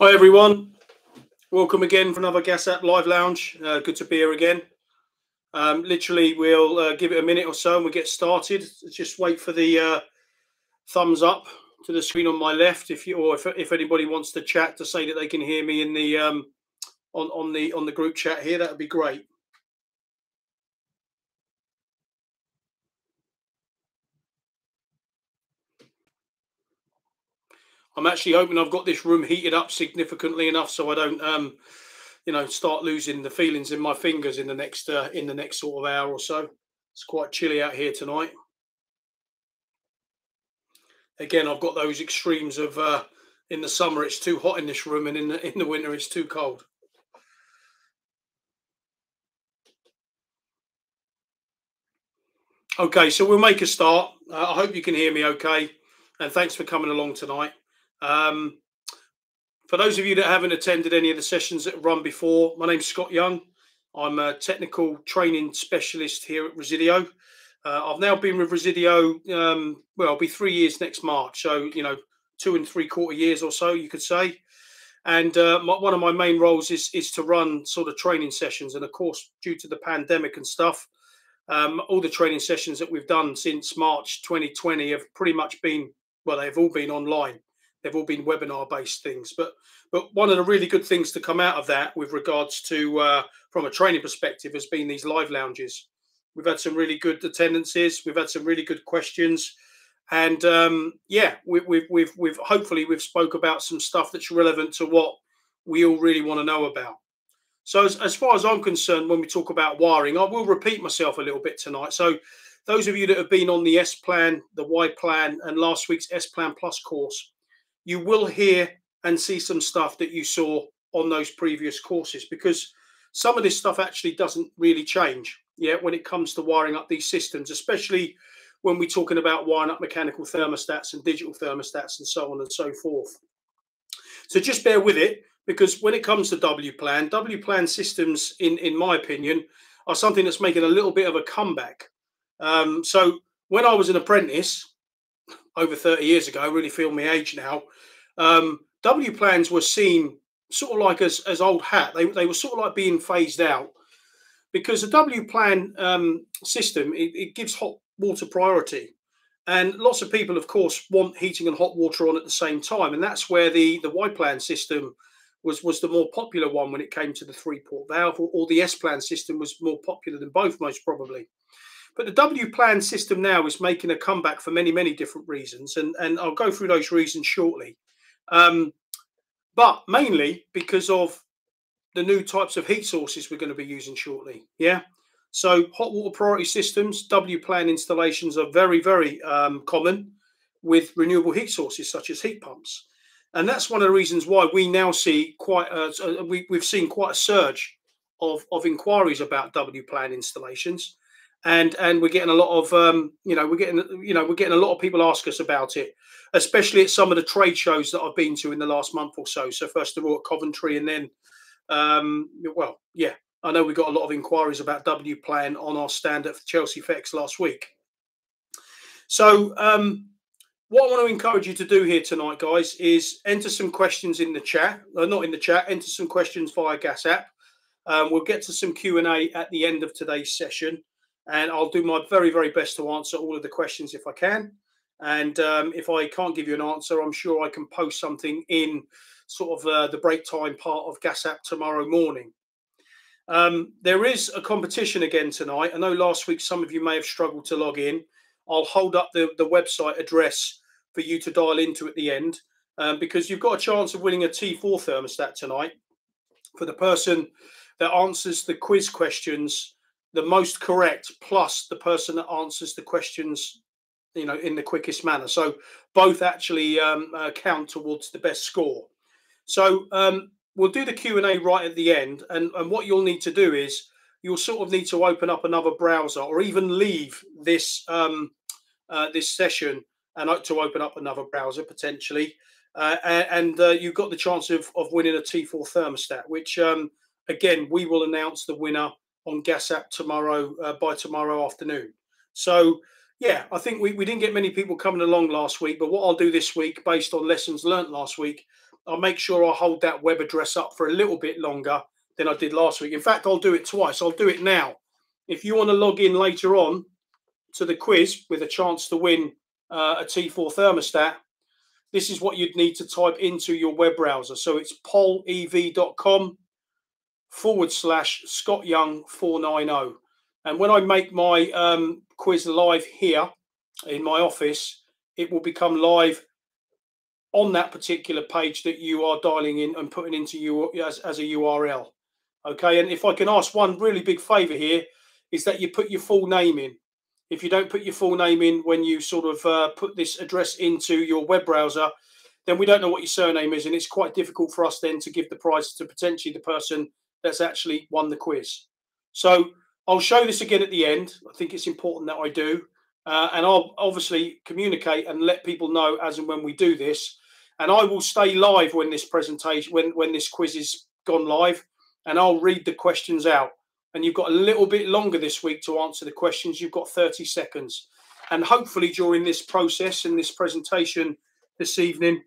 Hi everyone, welcome again for another Gas App Live Lounge. Uh, good to be here again. Um, literally, we'll uh, give it a minute or so and we'll get started. Just wait for the uh, thumbs up to the screen on my left, if you or if, if anybody wants to chat to say that they can hear me in the um, on on the on the group chat here, that would be great. I'm actually hoping I've got this room heated up significantly enough so I don't, um, you know, start losing the feelings in my fingers in the next uh, in the next sort of hour or so. It's quite chilly out here tonight. Again, I've got those extremes of uh, in the summer it's too hot in this room, and in the in the winter it's too cold. Okay, so we'll make a start. Uh, I hope you can hear me okay, and thanks for coming along tonight. Um, for those of you that haven't attended any of the sessions that run before, my name's Scott Young. I'm a technical training specialist here at Resideo. Uh, I've now been with Resideo, um, well, it'll be three years next March. So, you know, two and three quarter years or so, you could say. And uh, my, one of my main roles is, is to run sort of training sessions. And of course, due to the pandemic and stuff, um, all the training sessions that we've done since March 2020 have pretty much been, well, they've all been online they've all been webinar based things but but one of the really good things to come out of that with regards to uh, from a training perspective has been these live lounges. We've had some really good attendances we've had some really good questions and um, yeah we, we've we've we've hopefully we've spoke about some stuff that's relevant to what we all really want to know about. So as, as far as i'm concerned when we talk about wiring i will repeat myself a little bit tonight. So those of you that have been on the S plan, the Y plan, and last week's S plan plus course, you will hear and see some stuff that you saw on those previous courses because some of this stuff actually doesn't really change yeah when it comes to wiring up these systems especially when we're talking about wiring up mechanical thermostats and digital thermostats and so on and so forth. So just bear with it because when it comes to w plan w plan systems in in my opinion are something that's making a little bit of a comeback. Um, so when i was an apprentice over 30 years ago, I really feel my age now. Um, W plans were seen sort of like as, as old hat. They, they were sort of like being phased out because the W plan um, system, it, it gives hot water priority. And lots of people, of course, want heating and hot water on at the same time. And that's where the, the Y plan system was, was the more popular one when it came to the three port valve, or, or the S plan system was more popular than both, most probably. But the W plan system now is making a comeback for many, many different reasons. And, and I'll go through those reasons shortly. Um, but mainly because of the new types of heat sources we're going to be using shortly. Yeah. So hot water priority systems, W plan installations are very, very um, common with renewable heat sources such as heat pumps. And that's one of the reasons why we now see quite a, we, we've seen quite a surge of, of inquiries about W plan installations and and we're getting a lot of um, you know we're getting you know we're getting a lot of people ask us about it especially at some of the trade shows that i've been to in the last month or so. So first of all at coventry and then um, well yeah i know we got a lot of inquiries about w plan on our stand at chelsea PHEX last week. So um, what i want to encourage you to do here tonight guys is enter some questions in the chat uh, not in the chat enter some questions via gas app. Um, we'll get to some q&a at the end of today's session and I'll do my very, very best to answer all of the questions if I can. And um, if I can't give you an answer, I'm sure I can post something in sort of uh, the break time part of Gas App tomorrow morning. Um, there is a competition again tonight. I know last week some of you may have struggled to log in. I'll hold up the, the website address for you to dial into at the end um, because you've got a chance of winning a T4 thermostat tonight for the person that answers the quiz questions the most correct plus the person that answers the questions you know in the quickest manner. So both actually um, uh, count towards the best score. So um, we'll do the q&a right at the end and, and what you'll need to do is you'll sort of need to open up another browser or even leave this um, uh, this session and to open up another browser potentially. Uh, and uh, you've got the chance of, of winning a t4 thermostat which um, again we will announce the winner on Gas App tomorrow uh, by tomorrow afternoon. So yeah, I think we, we didn't get many people coming along last week, but what I'll do this week, based on lessons learnt last week, I'll make sure I hold that web address up for a little bit longer than I did last week. In fact, I'll do it twice. I'll do it now. If you want to log in later on to the quiz with a chance to win uh, a T4 thermostat, this is what you'd need to type into your web browser. So it's pollev.com forward slash Scott Young 490. And when I make my um, quiz live here in my office, it will become live on that particular page that you are dialing in and putting into you as, as a URL. Okay, and if I can ask one really big favor here, is that you put your full name in. If you don't put your full name in when you sort of uh, put this address into your web browser, then we don't know what your surname is, and it's quite difficult for us then to give the prize to potentially the person that's actually won the quiz. So I'll show this again at the end. I think it's important that I do. Uh, and I'll obviously communicate and let people know as and when we do this. And I will stay live when this presentation, when when this quiz is gone live, and I'll read the questions out. And you've got a little bit longer this week to answer the questions. You've got 30 seconds. And hopefully during this process and this presentation this evening,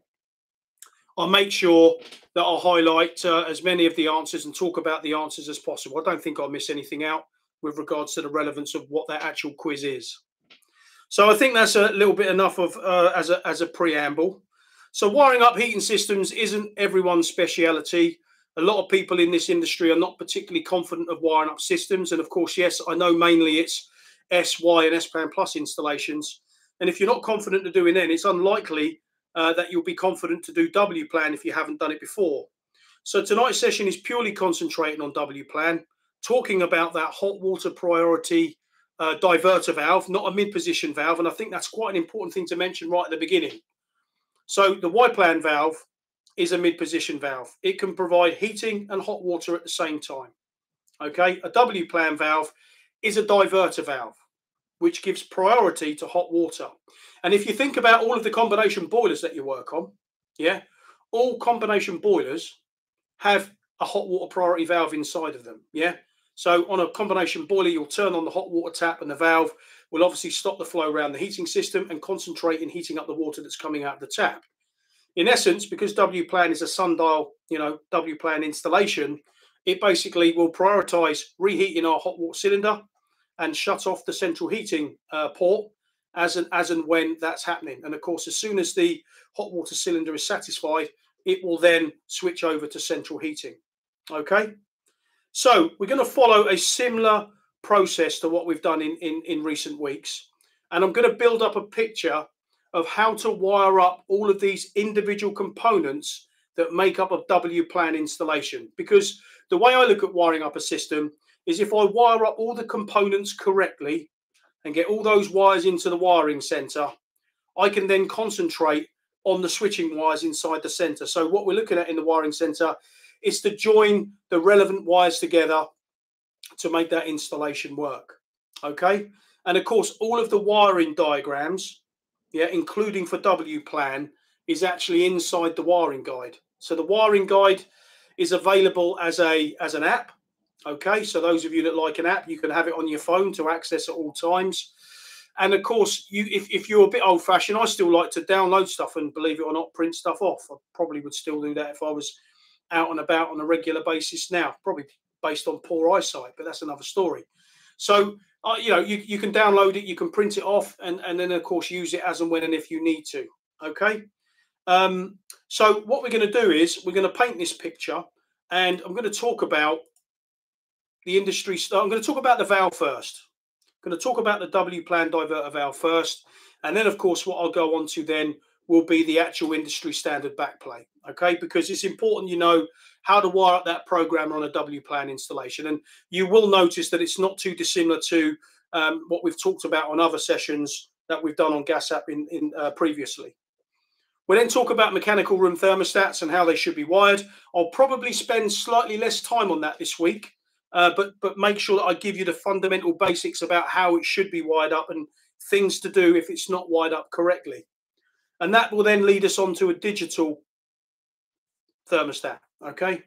I'll make sure that I'll highlight uh, as many of the answers and talk about the answers as possible. I don't think I'll miss anything out with regards to the relevance of what that actual quiz is. So I think that's a little bit enough of uh, as a as a preamble. So wiring up heating systems isn't everyone's speciality. A lot of people in this industry are not particularly confident of wiring up systems, and of course, yes, I know mainly it's S, Y, and S Plan Plus installations. And if you're not confident of doing then, it's unlikely uh, that you'll be confident to do W Plan if you haven't done it before. So tonight's session is purely concentrating on W Plan, talking about that hot water priority uh, diverter valve, not a mid-position valve. And I think that's quite an important thing to mention right at the beginning. So the Y-plan valve is a mid-position valve. It can provide heating and hot water at the same time. Okay, a W-plan valve is a diverter valve, which gives priority to hot water. And if you think about all of the combination boilers that you work on, yeah, all combination boilers have a hot water priority valve inside of them. Yeah. So on a combination boiler, you'll turn on the hot water tap and the valve will obviously stop the flow around the heating system and concentrate in heating up the water that's coming out of the tap. In essence, because W-Plan is a sundial, you know, W-Plan installation, it basically will prioritize reheating our hot water cylinder and shut off the central heating uh, port as and as and when that's happening. And of course, as soon as the hot water cylinder is satisfied, it will then switch over to central heating. Okay. So we're going to follow a similar process to what we've done in, in, in recent weeks. And I'm going to build up a picture of how to wire up all of these individual components that make up a W plan installation. Because the way I look at wiring up a system is if I wire up all the components correctly and get all those wires into the wiring center, I can then concentrate on the switching wires inside the center. So what we're looking at in the wiring center is to join the relevant wires together to make that installation work. Okay. And of course, all of the wiring diagrams, yeah, including for W plan, is actually inside the wiring guide. So the wiring guide is available as a as an app. Okay, so those of you that like an app, you can have it on your phone to access at all times. And of course, you if, if you're a bit old fashioned, I still like to download stuff and believe it or not, print stuff off. I probably would still do that if I was out and about on a regular basis now, probably based on poor eyesight, but that's another story. So, uh, you know, you, you can download it, you can print it off, and, and then, of course, use it as and when and if you need to. Okay. Um, so, what we're going to do is we're going to paint this picture, and I'm going to talk about the industry. I'm going to talk about the valve first. I'm going to talk about the W plan diverter valve first. And then, of course, what I'll go on to then will be the actual industry standard backplate. Okay, because it's important you know how to wire up that program on a W plan installation. And you will notice that it's not too dissimilar to um, what we've talked about on other sessions that we've done on Gas App in, in uh, previously. We then talk about mechanical room thermostats and how they should be wired. I'll probably spend slightly less time on that this week, uh, but but make sure that I give you the fundamental basics about how it should be wired up and things to do if it's not wired up correctly. And that will then lead us on to a digital thermostat. Okay.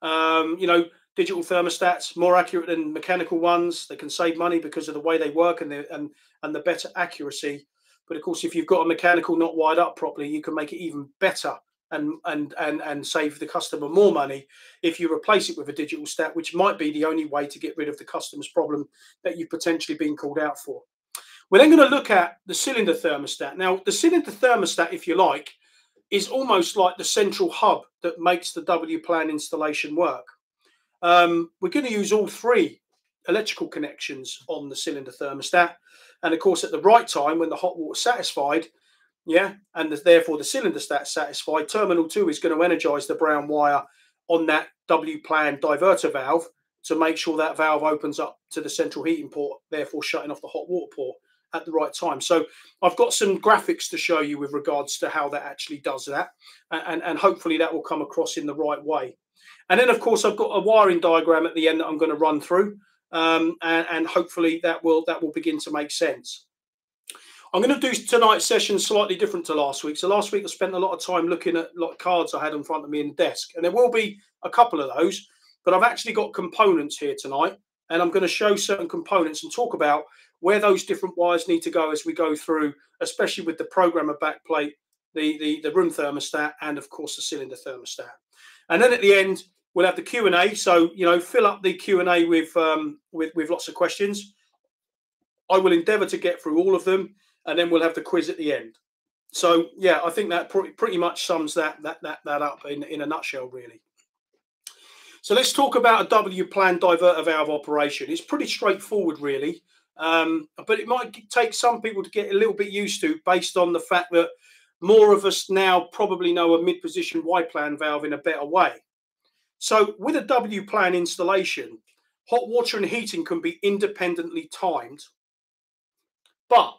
Um, you know, digital thermostats more accurate than mechanical ones. They can save money because of the way they work and the and and the better accuracy. But of course, if you've got a mechanical not wired up properly, you can make it even better and and and and save the customer more money if you replace it with a digital stat, which might be the only way to get rid of the customer's problem that you've potentially been called out for. We're then going to look at the cylinder thermostat. Now, the cylinder thermostat, if you like, is almost like the central hub that makes the W plan installation work. Um, we're going to use all three electrical connections on the cylinder thermostat. And of course, at the right time, when the hot water is satisfied, yeah, and therefore the cylinder stat satisfied, terminal two is going to energize the brown wire on that W plan diverter valve to make sure that valve opens up to the central heating port, therefore shutting off the hot water port at the right time. So I've got some graphics to show you with regards to how that actually does that. And, and hopefully that will come across in the right way. And then, of course, I've got a wiring diagram at the end that I'm going to run through. Um, and, and hopefully that will that will begin to make sense. I'm going to do tonight's session slightly different to last week. So last week I spent a lot of time looking at lot of cards I had in front of me in the desk, and there will be a couple of those. But I've actually got components here tonight, and I'm going to show certain components and talk about where those different wires need to go as we go through, especially with the programmer backplate, the, the, the room thermostat, and of course the cylinder thermostat. And then at the end, we'll have the Q and A. So you know, fill up the Q and A with um, with with lots of questions. I will endeavour to get through all of them, and then we'll have the quiz at the end. So yeah, I think that pretty much sums that that that that up in in a nutshell, really. So let's talk about a W plan diverter valve operation. It's pretty straightforward, really. Um, but it might take some people to get a little bit used to based on the fact that more of us now probably know a mid-position Y-plan valve in a better way. So with a W-plan installation, hot water and heating can be independently timed, but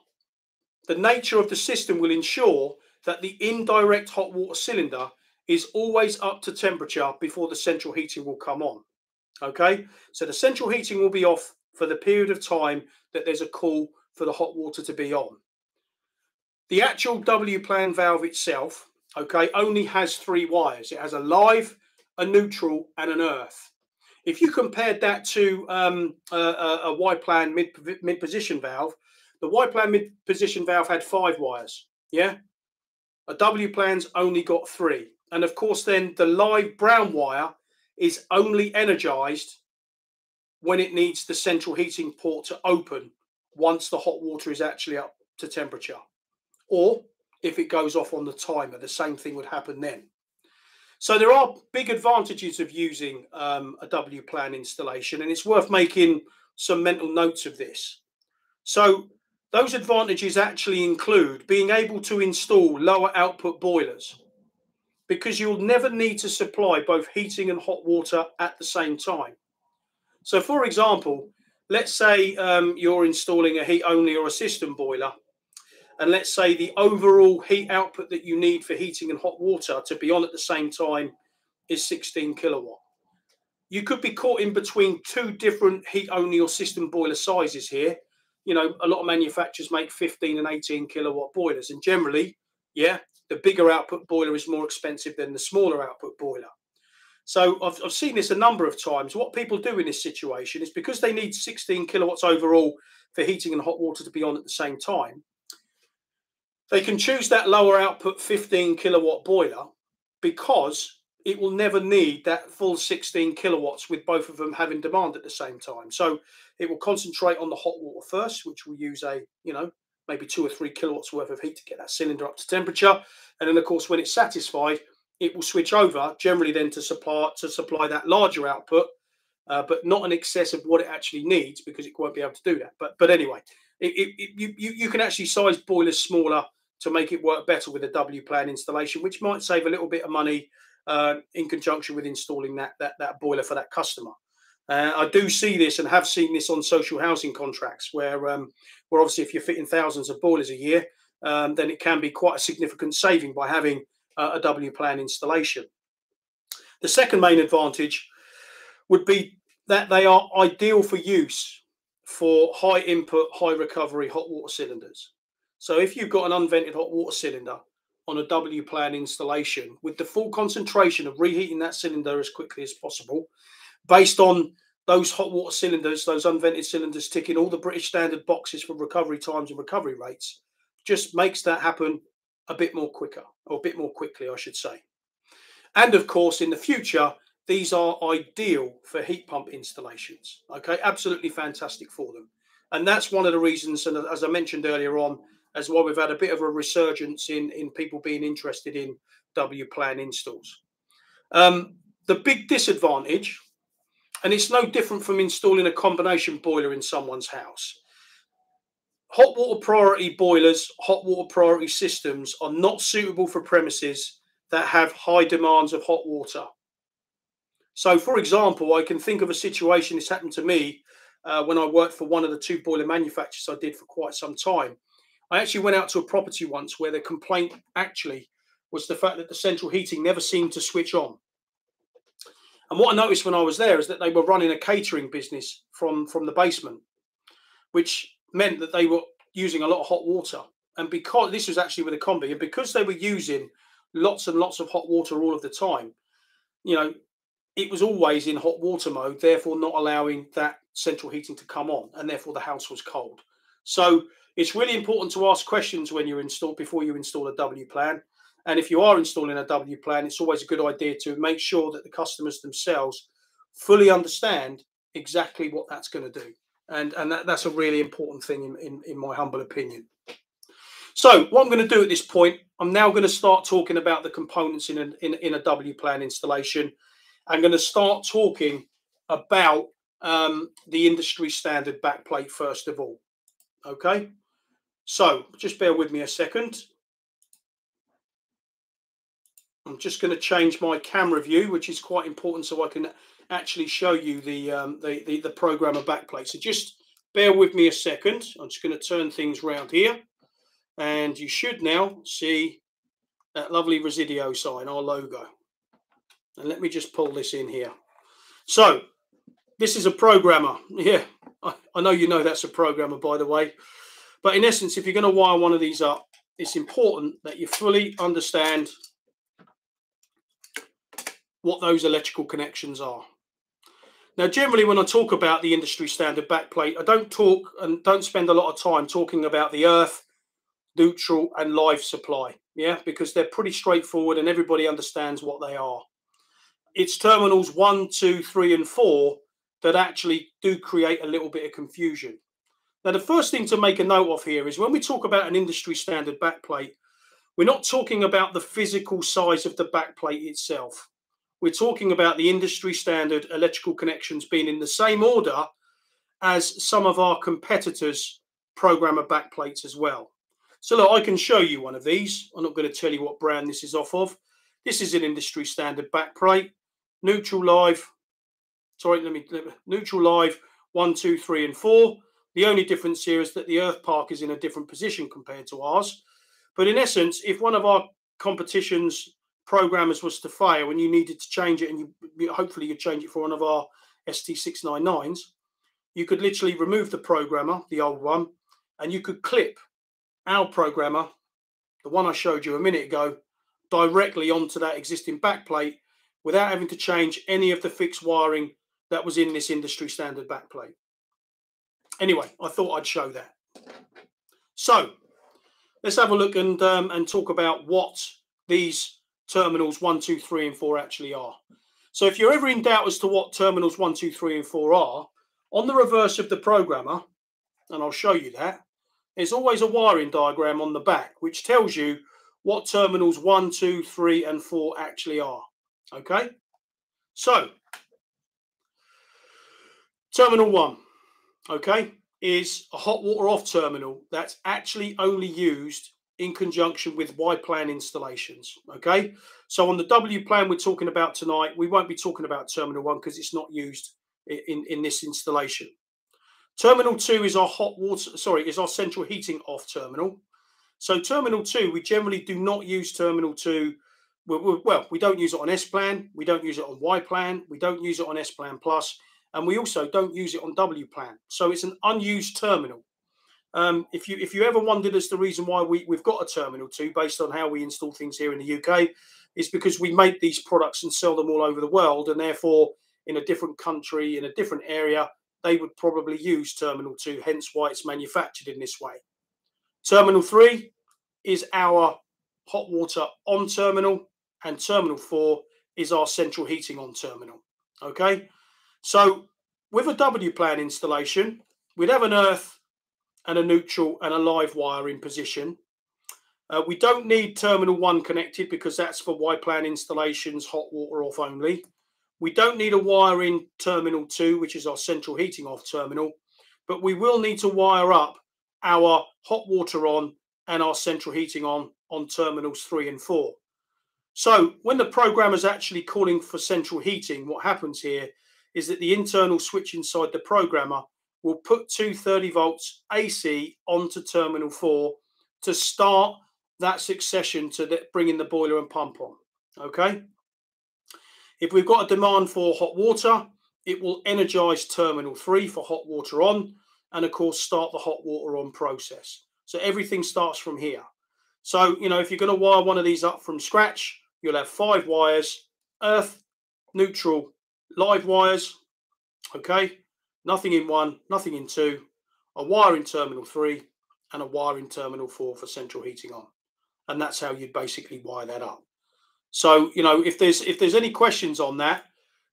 the nature of the system will ensure that the indirect hot water cylinder is always up to temperature before the central heating will come on. Okay, so the central heating will be off for the period of time that there's a call for the hot water to be on. The actual W plan valve itself, okay, only has three wires. It has a live, a neutral, and an earth. If you compared that to um, a, a Y plan mid, mid position valve, the Y plan mid position valve had five wires. Yeah. A W plan's only got three. And of course, then the live brown wire is only energized when it needs the central heating port to open once the hot water is actually up to temperature. Or if it goes off on the timer, the same thing would happen then. So there are big advantages of using um, a W plan installation, and it's worth making some mental notes of this. So those advantages actually include being able to install lower output boilers because you'll never need to supply both heating and hot water at the same time. So, for example, let's say um, you're installing a heat only or a system boiler, and let's say the overall heat output that you need for heating and hot water to be on at the same time is 16 kilowatt. You could be caught in between two different heat only or system boiler sizes here. You know, a lot of manufacturers make 15 and 18 kilowatt boilers, and generally, yeah, the bigger output boiler is more expensive than the smaller output boiler. So I've, I've seen this a number of times. What people do in this situation is because they need 16 kilowatts overall for heating and hot water to be on at the same time, they can choose that lower output 15 kilowatt boiler because it will never need that full 16 kilowatts with both of them having demand at the same time. So it will concentrate on the hot water first, which will use a, you know, maybe two or three kilowatts worth of heat to get that cylinder up to temperature. And then, of course, when it's satisfied, it will switch over generally then to supply to supply that larger output, uh, but not in excess of what it actually needs because it won't be able to do that. But but anyway, it, it, you, you you can actually size boilers smaller to make it work better with a W plan installation, which might save a little bit of money uh, in conjunction with installing that that that boiler for that customer. Uh, I do see this and have seen this on social housing contracts where um, where obviously if you're fitting thousands of boilers a year, um, then it can be quite a significant saving by having uh, a W plan installation. The second main advantage would be that they are ideal for use for high input, high recovery hot water cylinders. So if you've got an unvented hot water cylinder on a W plan installation with the full concentration of reheating that cylinder as quickly as possible, based on those hot water cylinders, those unvented cylinders ticking all the British standard boxes for recovery times and recovery rates, just makes that happen a bit more quicker or a bit more quickly, I should say. And of course, in the future, these are ideal for heat pump installations. Okay, absolutely fantastic for them. And that's one of the reasons, and as I mentioned earlier on, as well, we've had a bit of a resurgence in, in people being interested in W plan installs. Um, the big disadvantage, and it's no different from installing a combination boiler in someone's house. Hot water priority boilers, hot water priority systems are not suitable for premises that have high demands of hot water. So, for example, I can think of a situation this happened to me uh, when I worked for one of the two boiler manufacturers I did for quite some time. I actually went out to a property once where the complaint actually was the fact that the central heating never seemed to switch on. And what I noticed when I was there is that they were running a catering business from from the basement, which meant that they were using a lot of hot water. And because this was actually with a combi, and because they were using lots and lots of hot water all of the time, you know, it was always in hot water mode, therefore not allowing that central heating to come on, and therefore the house was cold. So it's really important to ask questions when you install before you install a W plan. And if you are installing a W plan, it's always a good idea to make sure that the customers themselves fully understand exactly what that's going to do. And, and that, that's a really important thing in, in, in my humble opinion. So what I'm going to do at this point, I'm now going to start talking about the components in a, in, in a W plan installation. I'm going to start talking about um, the industry standard backplate first of all. Okay, so just bear with me a second. I'm just going to change my camera view, which is quite important, so I can actually show you the um, the, the, the programmer backplate. So just bear with me a second. I'm just going to turn things around here, and you should now see that lovely Resideo sign, our logo. And let me just pull this in here. So this is a programmer. Yeah, I, I know you know that's a programmer, by the way. But in essence, if you're going to wire one of these up, it's important that you fully understand what those electrical connections are. Now, generally, when I talk about the industry standard backplate, I don't talk and don't spend a lot of time talking about the earth, neutral, and live supply. Yeah, because they're pretty straightforward and everybody understands what they are. It's terminals one, two, three, and four that actually do create a little bit of confusion. Now, the first thing to make a note of here is when we talk about an industry standard backplate, we're not talking about the physical size of the backplate itself. We're talking about the industry standard electrical connections being in the same order as some of our competitors' programmer backplates as well. So look, I can show you one of these. I'm not going to tell you what brand this is off of. This is an industry standard backplate, neutral live. Sorry, let me, let me neutral live one, two, three, and four. The only difference here is that the Earth Park is in a different position compared to ours. But in essence, if one of our competitions programmers was to fail and you needed to change it and you hopefully you change it for one of our ST699s, you could literally remove the programmer, the old one, and you could clip our programmer, the one I showed you a minute ago, directly onto that existing backplate without having to change any of the fixed wiring that was in this industry standard backplate. Anyway, I thought I'd show that. So let's have a look and um, and talk about what these terminals one, two, three, and four actually are. So if you're ever in doubt as to what terminals one, two, three, and four are, on the reverse of the programmer, and I'll show you that, there's always a wiring diagram on the back which tells you what terminals one, two, three, and four actually are. Okay, so terminal one, okay, is a hot water off terminal that's actually only used in conjunction with Y plan installations. Okay, so on the W plan we're talking about tonight, we won't be talking about terminal one because it's not used in, in this installation. Terminal two is our hot water, sorry, is our central heating off terminal. So terminal two, we generally do not use terminal two. Well, we don't use it on S plan, we don't use it on Y plan, we don't use it on S plan plus, and we also don't use it on W plan. So it's an unused terminal. Um, if you if you ever wondered as the reason why we, we've got a terminal two based on how we install things here in the UK, is because we make these products and sell them all over the world, and therefore in a different country, in a different area, they would probably use terminal two, hence why it's manufactured in this way. Terminal three is our hot water on terminal, and terminal four is our central heating on terminal. Okay, so with a W plan installation, we'd have an earth and a neutral and a live wire in position. Uh, we don't need terminal one connected because that's for Y plan installations, hot water off only. We don't need a wire in terminal two, which is our central heating off terminal, but we will need to wire up our hot water on and our central heating on on terminals three and four. So when the programmer is actually calling for central heating, what happens here is that the internal switch inside the programmer will put 230 volts AC onto terminal four to start that succession to bringing the boiler and pump on. Okay. If we've got a demand for hot water, it will energize terminal three for hot water on, and of course, start the hot water on process. So everything starts from here. So, you know, if you're going to wire one of these up from scratch, you'll have five wires, earth, neutral, live wires, okay? Nothing in one, nothing in two, a wire in terminal three, and a wire in terminal four for central heating on. And that's how you'd basically wire that up. So, you know, if there's if there's any questions on that,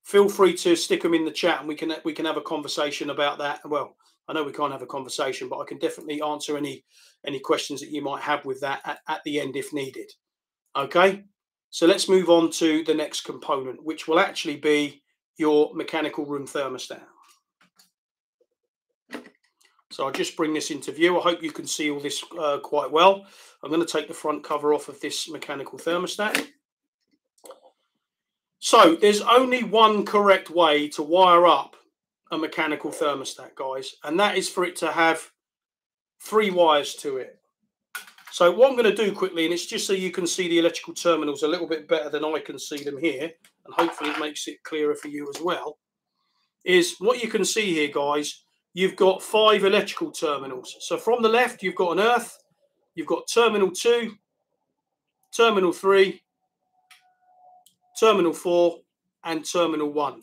feel free to stick them in the chat and we can we can have a conversation about that. Well, I know we can't have a conversation, but I can definitely answer any any questions that you might have with that at, at the end if needed. Okay. So let's move on to the next component, which will actually be your mechanical room thermostat. So I'll just bring this into view. I hope you can see all this uh, quite well. I'm going to take the front cover off of this mechanical thermostat. So there's only one correct way to wire up a mechanical thermostat, guys, and that is for it to have three wires to it. So what I'm going to do quickly, and it's just so you can see the electrical terminals a little bit better than I can see them here, and hopefully it makes it clearer for you as well, is what you can see here, guys, you've got five electrical terminals. So from the left, you've got an earth, you've got terminal two, terminal three, terminal four, and terminal one.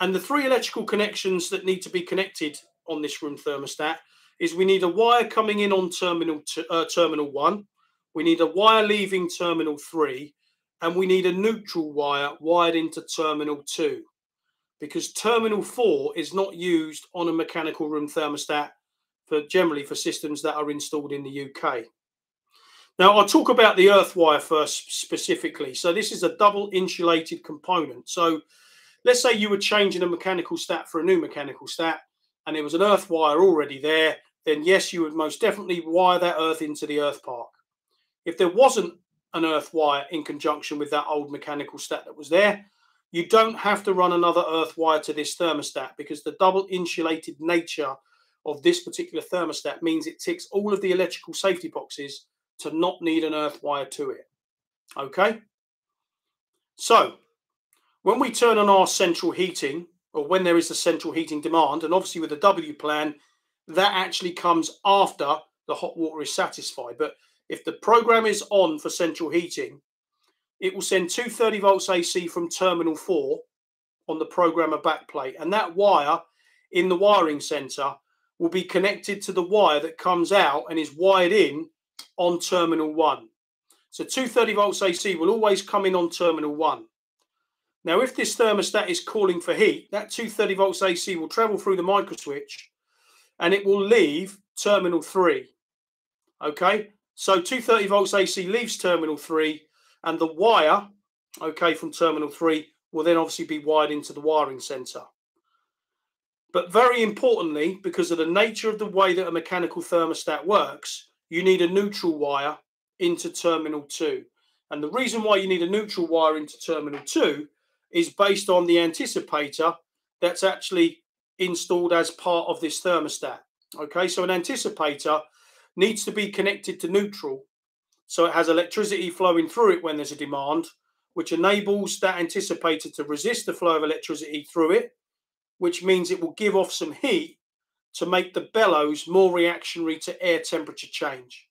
And the three electrical connections that need to be connected on this room thermostat is we need a wire coming in on terminal uh, terminal one, we need a wire leaving terminal three, and we need a neutral wire wired into terminal two, because terminal four is not used on a mechanical room thermostat for generally for systems that are installed in the UK. Now I'll talk about the earth wire first specifically. So this is a double insulated component. So let's say you were changing a mechanical stat for a new mechanical stat and there was an earth wire already there then yes, you would most definitely wire that earth into the earth park. If there wasn't an earth wire in conjunction with that old mechanical stat that was there, you don't have to run another earth wire to this thermostat because the double insulated nature of this particular thermostat means it ticks all of the electrical safety boxes to not need an earth wire to it. Okay? So, when we turn on our central heating, or when there is a central heating demand, and obviously with the W plan, that actually comes after the hot water is satisfied. But if the program is on for central heating, it will send 230 volts AC from terminal 4 on the programmer backplate. And that wire in the wiring center will be connected to the wire that comes out and is wired in on terminal 1. So 230 volts AC will always come in on terminal 1. Now, if this thermostat is calling for heat, that 230 volts AC will travel through the microswitch and it will leave terminal three. Okay, so 230 volts AC leaves terminal three, and the wire, okay, from terminal three will then obviously be wired into the wiring center. But very importantly, because of the nature of the way that a mechanical thermostat works, you need a neutral wire into terminal two. And the reason why you need a neutral wire into terminal two is based on the anticipator that's actually installed as part of this thermostat. Okay, so an anticipator needs to be connected to neutral so it has electricity flowing through it when there's a demand, which enables that anticipator to resist the flow of electricity through it, which means it will give off some heat to make the bellows more reactionary to air temperature change.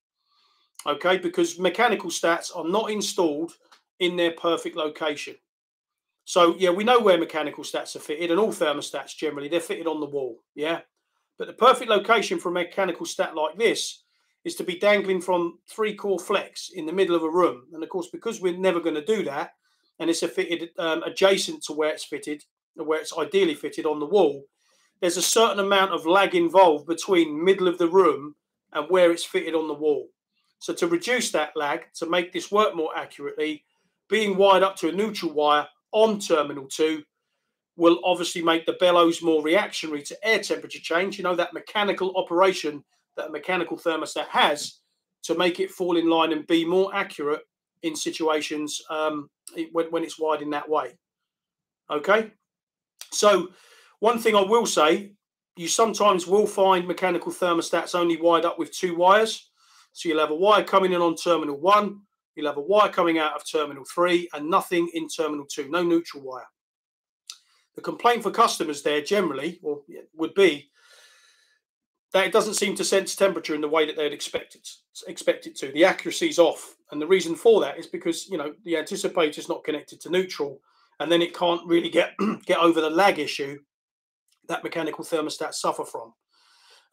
Okay, because mechanical stats are not installed in their perfect location. So yeah, we know where mechanical stats are fitted, and all thermostats generally they're fitted on the wall. Yeah, but the perfect location for a mechanical stat like this is to be dangling from three core flex in the middle of a room. And of course, because we're never going to do that, and it's a fitted um, adjacent to where it's fitted, where it's ideally fitted on the wall, there's a certain amount of lag involved between middle of the room and where it's fitted on the wall. So to reduce that lag, to make this work more accurately, being wired up to a neutral wire on terminal two will obviously make the bellows more reactionary to air temperature change. You know, that mechanical operation that a mechanical thermostat has to make it fall in line and be more accurate in situations um, when, when it's wired in that way. Okay. So, one thing I will say, you sometimes will find mechanical thermostats only wired up with two wires. So, you'll have a wire coming in on terminal one, you'll have a wire coming out of terminal three, and nothing in terminal two, no neutral wire. The complaint for customers there generally or would be that it doesn't seem to sense temperature in the way that they'd expect it, expect it to. The accuracy is off. And the reason for that is because, you know, the anticipator is not connected to neutral and then it can't really get, get over the lag issue that mechanical thermostats suffer from.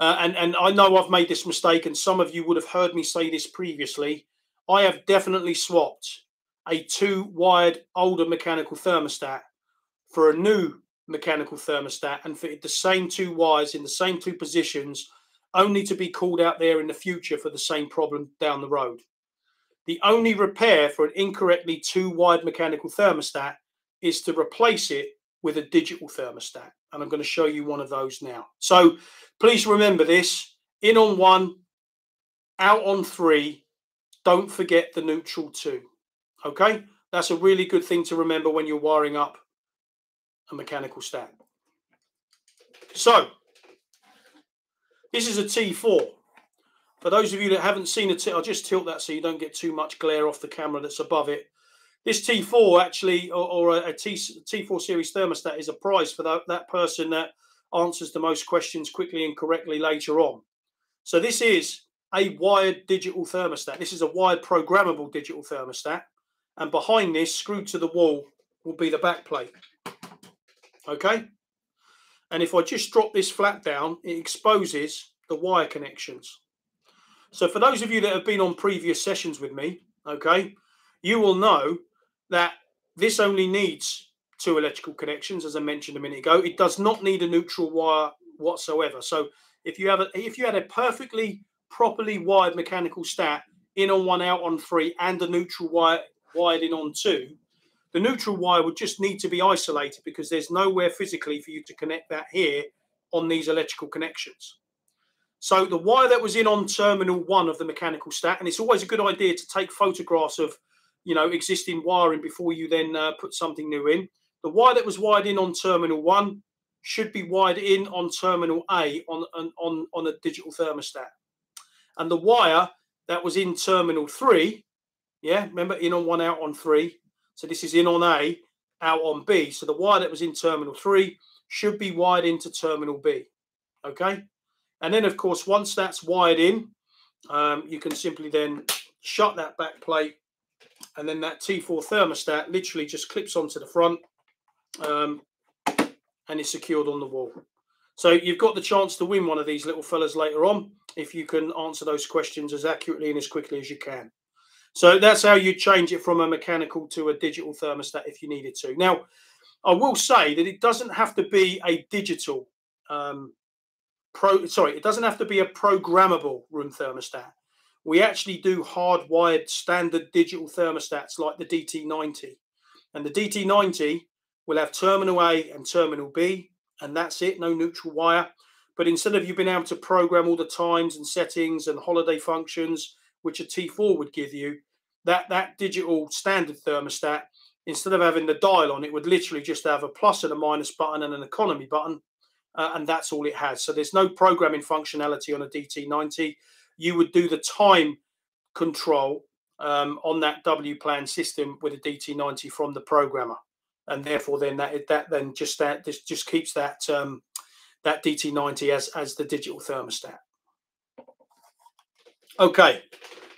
Uh, and, and I know I've made this mistake, and some of you would have heard me say this previously. I have definitely swapped a two wired older mechanical thermostat for a new mechanical thermostat and fitted the same two wires in the same two positions, only to be called out there in the future for the same problem down the road. The only repair for an incorrectly two wide mechanical thermostat is to replace it with a digital thermostat. And I'm going to show you one of those now. So please remember this in on one, out on three. Don't forget the neutral two. Okay, that's a really good thing to remember when you're wiring up a mechanical stat. So, this is a T4. For those of you that haven't seen it, I'll just tilt that so you don't get too much glare off the camera that's above it. This T4 actually, or, or a T, T4 series thermostat is a prize for that, that person that answers the most questions quickly and correctly later on. So this is a wired digital thermostat. This is a wired programmable digital thermostat. And behind this, screwed to the wall, will be the back plate. Okay. And if I just drop this flat down, it exposes the wire connections. So for those of you that have been on previous sessions with me, okay, you will know that this only needs two electrical connections, as I mentioned a minute ago. It does not need a neutral wire whatsoever. So if you have a, if you had a perfectly properly wired mechanical stat in on one, out on three, and a neutral wire wired in on two, the neutral wire would just need to be isolated because there's nowhere physically for you to connect that here on these electrical connections. So the wire that was in on terminal one of the mechanical stat, and it's always a good idea to take photographs of, you know, existing wiring before you then uh, put something new in. The wire that was wired in on terminal one should be wired in on terminal A on, on, on, on a digital thermostat. And the wire that was in terminal three, yeah, remember in on one, out on three, so this is in on A, out on B. So the wire that was in terminal three should be wired into terminal B. Okay. And then, of course, once that's wired in, um, you can simply then shut that back plate and then that T4 thermostat literally just clips onto the front um, and is secured on the wall. So you've got the chance to win one of these little fellas later on if you can answer those questions as accurately and as quickly as you can. So that's how you change it from a mechanical to a digital thermostat if you needed to. Now, I will say that it doesn't have to be a digital um, pro. Sorry, it doesn't have to be a programmable room thermostat. We actually do hardwired standard digital thermostats like the DT90, and the DT90 will have terminal A and terminal B, and that's it. No neutral wire. But instead of you being able to program all the times and settings and holiday functions which a T4 would give you, that that digital standard thermostat, instead of having the dial on, it would literally just have a plus and a minus button and an economy button, uh, and that's all it has. So there's no programming functionality on a DT90. You would do the time control um, on that W plan system with a DT90 from the programmer, and therefore then that that then just that this just keeps that um, that DT90 as as the digital thermostat. Okay,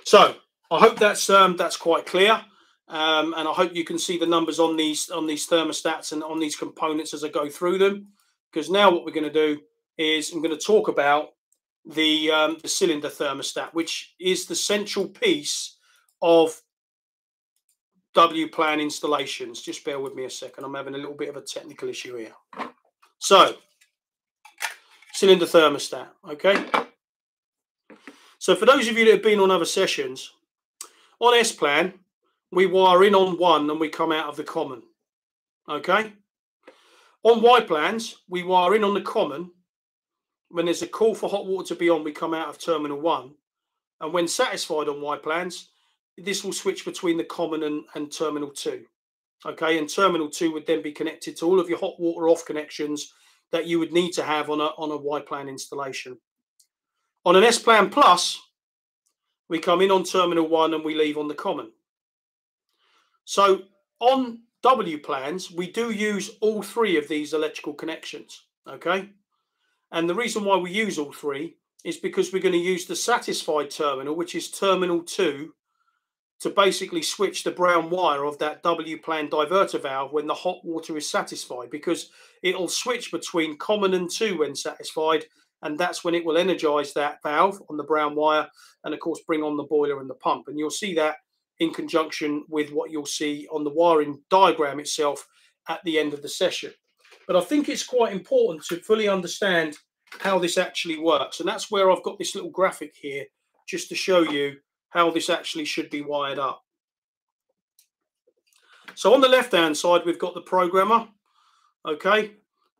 so I hope that's um, that's quite clear, um, and I hope you can see the numbers on these on these thermostats and on these components as I go through them. Because now what we're going to do is I'm going to talk about the um, the cylinder thermostat, which is the central piece of W plan installations. Just bear with me a second. I'm having a little bit of a technical issue here. So, cylinder thermostat, okay? So for those of you that have been on other sessions, on S plan, we wire in on one and we come out of the common, okay? On Y plans, we wire in on the common. When there's a call for hot water to be on, we come out of terminal one. And when satisfied on Y plans, this will switch between the common and, and terminal two. Okay, and terminal two would then be connected to all of your hot water off connections that you would need to have on a on a Y plan installation. On an S plan plus, we come in on terminal one and we leave on the common. So on W plans, we do use all three of these electrical connections. Okay, and the reason why we use all three is because we're going to use the satisfied terminal, which is terminal two to basically switch the brown wire of that W plan diverter valve when the hot water is satisfied because it'll switch between common and two when satisfied and that's when it will energize that valve on the brown wire and of course bring on the boiler and the pump and you'll see that in conjunction with what you'll see on the wiring diagram itself at the end of the session but i think it's quite important to fully understand how this actually works and that's where i've got this little graphic here just to show you how this actually should be wired up. So on the left-hand side, we've got the programmer. Okay,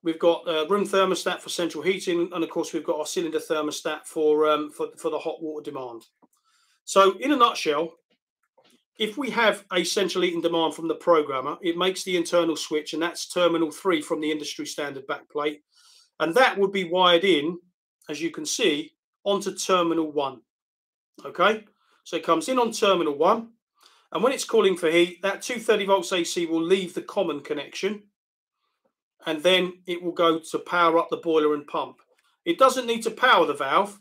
we've got a room thermostat for central heating, and of course, we've got our cylinder thermostat for um, for for the hot water demand. So, in a nutshell, if we have a central heating demand from the programmer, it makes the internal switch, and that's terminal three from the industry standard backplate, and that would be wired in, as you can see, onto terminal one. Okay, so it comes in on terminal one. And when it's calling for heat, that 230 volts AC will leave the common connection. And then it will go to power up the boiler and pump. It doesn't need to power the valve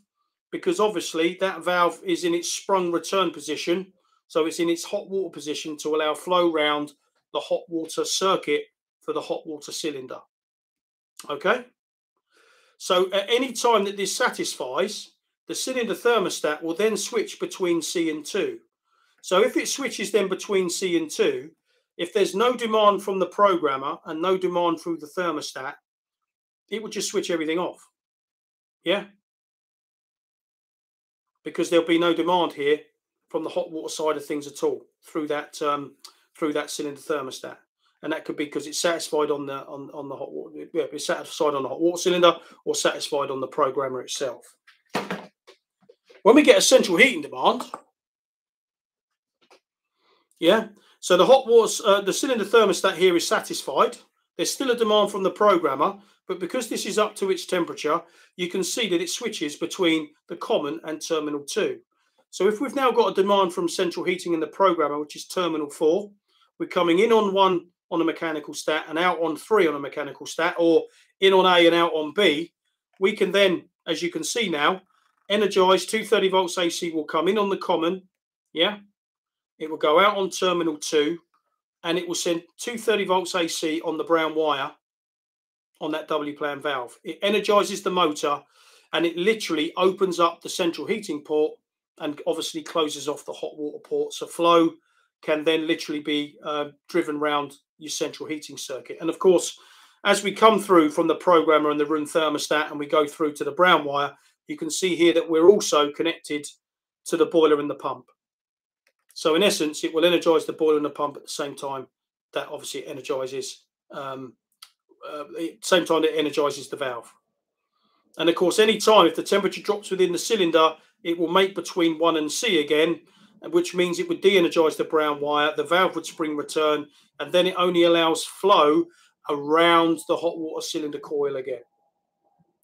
because obviously that valve is in its sprung return position. So it's in its hot water position to allow flow round the hot water circuit for the hot water cylinder. Okay. So at any time that this satisfies, the cylinder thermostat will then switch between C and 2. So if it switches then between C and 2, if there's no demand from the programmer and no demand through the thermostat, it would just switch everything off. Yeah? Because there'll be no demand here from the hot water side of things at all through that um, through that cylinder thermostat. And that could be because it's satisfied on the on, on the hot water, yeah, it's satisfied on the hot water cylinder or satisfied on the programmer itself. When we get a central heating demand, yeah, so the hot water, uh, the cylinder thermostat here is satisfied. There's still a demand from the programmer, but because this is up to its temperature, you can see that it switches between the common and terminal two. So if we've now got a demand from central heating in the programmer, which is terminal four, we're coming in on one on a mechanical stat and out on three on a mechanical stat, or in on A and out on B, we can then, as you can see now, energize 230 volts AC will come in on the common. Yeah. It will go out on terminal two and it will send 230 volts AC on the brown wire on that W plan valve. It energizes the motor and it literally opens up the central heating port and obviously closes off the hot water port. So flow can then literally be uh, driven around your central heating circuit. And of course, as we come through from the programmer and the room thermostat and we go through to the brown wire, you can see here that we're also connected to the boiler and the pump. So in essence, it will energize the boiler and the pump at the same time that obviously energizes, um, uh, same time that energizes the valve. And of course, any time if the temperature drops within the cylinder, it will make between 1 and C again, which means it would de-energize the brown wire, the valve would spring return, and then it only allows flow around the hot water cylinder coil again.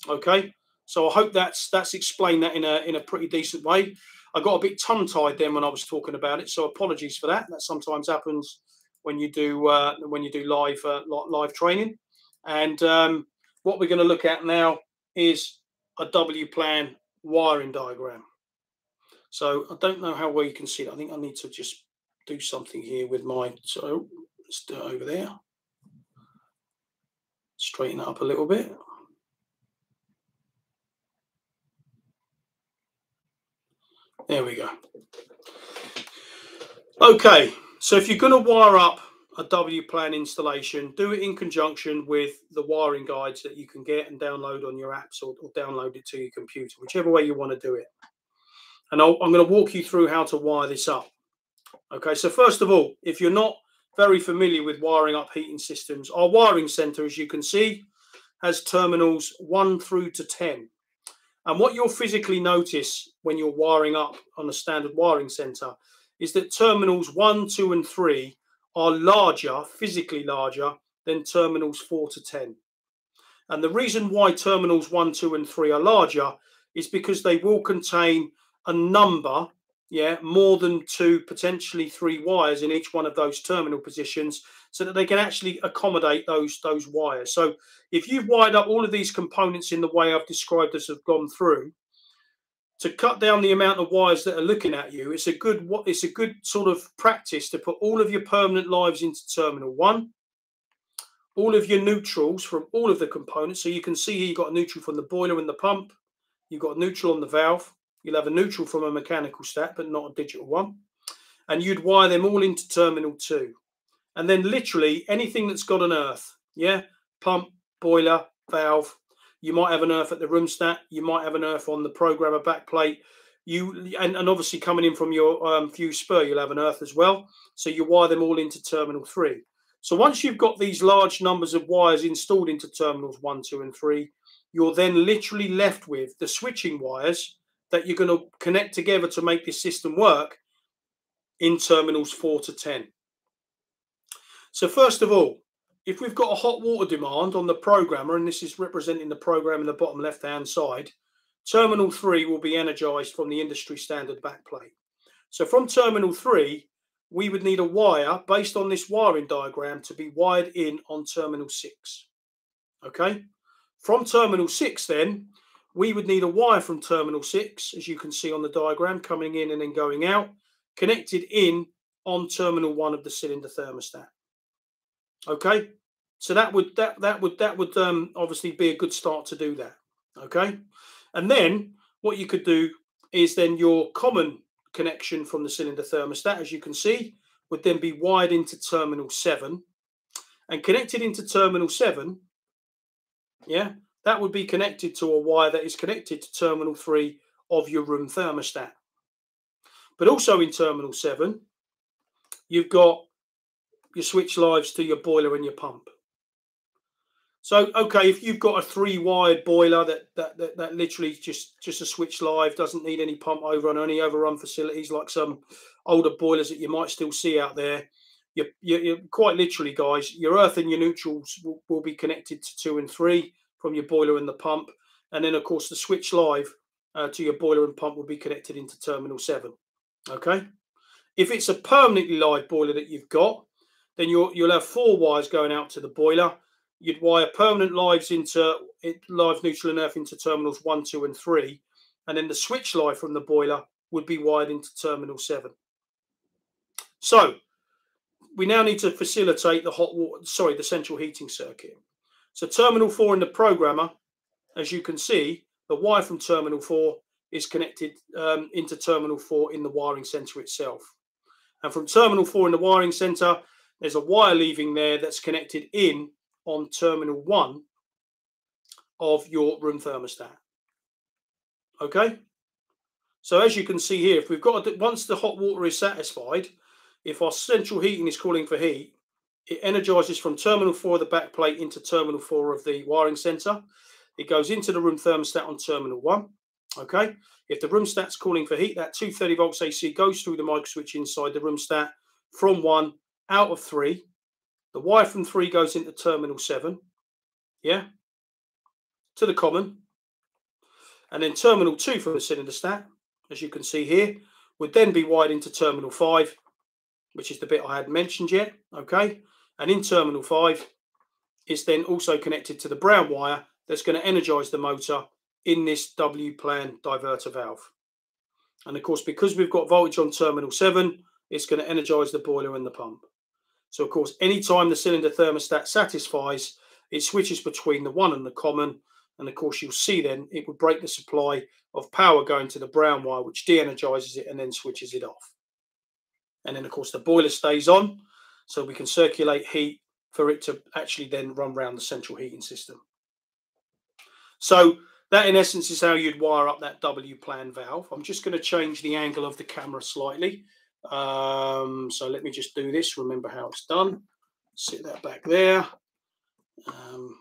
Okay, so I hope that's that's explained that in a in a pretty decent way. I got a bit tongue tied then when I was talking about it, so apologies for that. That sometimes happens when you do uh, when you do live uh, live training. And um, what we're going to look at now is a W plan wiring diagram. So I don't know how well you can see it. I think I need to just do something here with my. So let's do it over there. Straighten it up a little bit. There we go. Okay, So if you're going to wire up a W plan installation, do it in conjunction with the wiring guides that you can get and download on your apps or, or download it to your computer, whichever way you want to do it. And i am going to walk you through how to wire this up. Okay, so first of all, if you're not very familiar with wiring up heating systems, our wiring center, as you can see, has terminals 1 through to 10. And what you'll physically notice when you're wiring up on a standard wiring center is that terminals 1, 2, and 3 are larger, physically larger, than terminals 4 to 10. And the reason why terminals 1, 2, and 3 are larger is because they will contain a number yeah, more than two, potentially three wires in each one of those terminal positions so that they can actually accommodate those, those wires. So if you've wired up all of these components in the way I've described as have gone through, to cut down the amount of wires that are looking at you, it's a good what it's a good sort of practice to put all of your permanent lives into terminal one, all of your neutrals from all of the components. So you can see here you've got a neutral from the boiler and the pump, you've got a neutral on the valve, You'll have a neutral from a mechanical stat, but not a digital one. And you'd wire them all into terminal two. And then literally anything that's got an earth, yeah, pump, boiler, valve. You might have an earth at the room stat. You might have an earth on the programmer backplate. You and, and obviously coming in from your um, fuse spur, you'll have an earth as well. So you wire them all into terminal three. So once you've got these large numbers of wires installed into terminals one, two, and three, you're then literally left with the switching wires that you're going to connect together to make this system work in terminals 4 to 10. So first of all, if we've got a hot water demand on the programmer, and this is representing the program in the bottom left-hand side, terminal 3 will be energized from the industry standard backplate. So from terminal 3, we would need a wire based on this wiring diagram to be wired in on terminal 6. Okay? From terminal 6 then, we would need a wire from terminal 6, as you can see on the diagram, coming in and then going out, connected in on terminal 1 of the cylinder thermostat. Okay, so that would that that would that would um, obviously be a good start to do that. Okay, and then what you could do is then your common connection from the cylinder thermostat, as you can see, would then be wired into terminal 7 and connected into terminal 7. Yeah, that would be connected to a wire that is connected to terminal 3 of your room thermostat. But also in terminal 7, you've got your switch lives to your boiler and your pump. So, okay, if you've got a three-wired boiler that, that that that, literally just just a switch live doesn't need any pump over on any overrun facilities like some older boilers that you might still see out there, you you quite literally, guys, your earth and your neutrals will, will be connected to two and three from your boiler and the pump. And then, of course, the switch live uh, to your boiler and pump will be connected into terminal 7. Okay. If it's a permanently live boiler that you've got, then you'll, you'll have four wires going out to the boiler. You'd wire permanent lives into live neutral and earth into terminals 1, 2, and 3. And then the switch live from the boiler would be wired into terminal 7. So we now need to facilitate the hot water, sorry, the central heating circuit. So terminal four in the programmer, as you can see, the wire from terminal four is connected um, into terminal four in the wiring center itself. And from terminal four in the wiring center, there's a wire leaving there that's connected in on terminal one of your room thermostat. Okay. So as you can see here, if we've got, a, once the hot water is satisfied, if our central heating is calling for heat, it energizes from terminal four of the back plate into terminal four of the wiring center. It goes into the room thermostat on terminal one. Okay. If the room stat's calling for heat, that 230 volts AC goes through the micro switch inside the room stat from one out of three. The wire from three goes into terminal seven. Yeah. To the common. And then terminal two from the cylinder stat, as you can see here, would then be wired into terminal five, which is the bit I hadn't mentioned yet. Okay. And in terminal 5, it's then also connected to the brown wire that's going to energize the motor in this W plan diverter valve. And of course, because we've got voltage on terminal 7, it's going to energize the boiler and the pump. So of course, anytime the cylinder thermostat satisfies, it switches between the one and the common. And of course, you'll see then it would break the supply of power going to the brown wire, which de-energizes it and then switches it off. And then, of course, the boiler stays on so we can circulate heat for it to actually then run around the central heating system. So that in essence is how you'd wire up that W plan valve. I'm just going to change the angle of the camera slightly. Um, so let me just do this. Remember how it's done. Sit that back there. Um,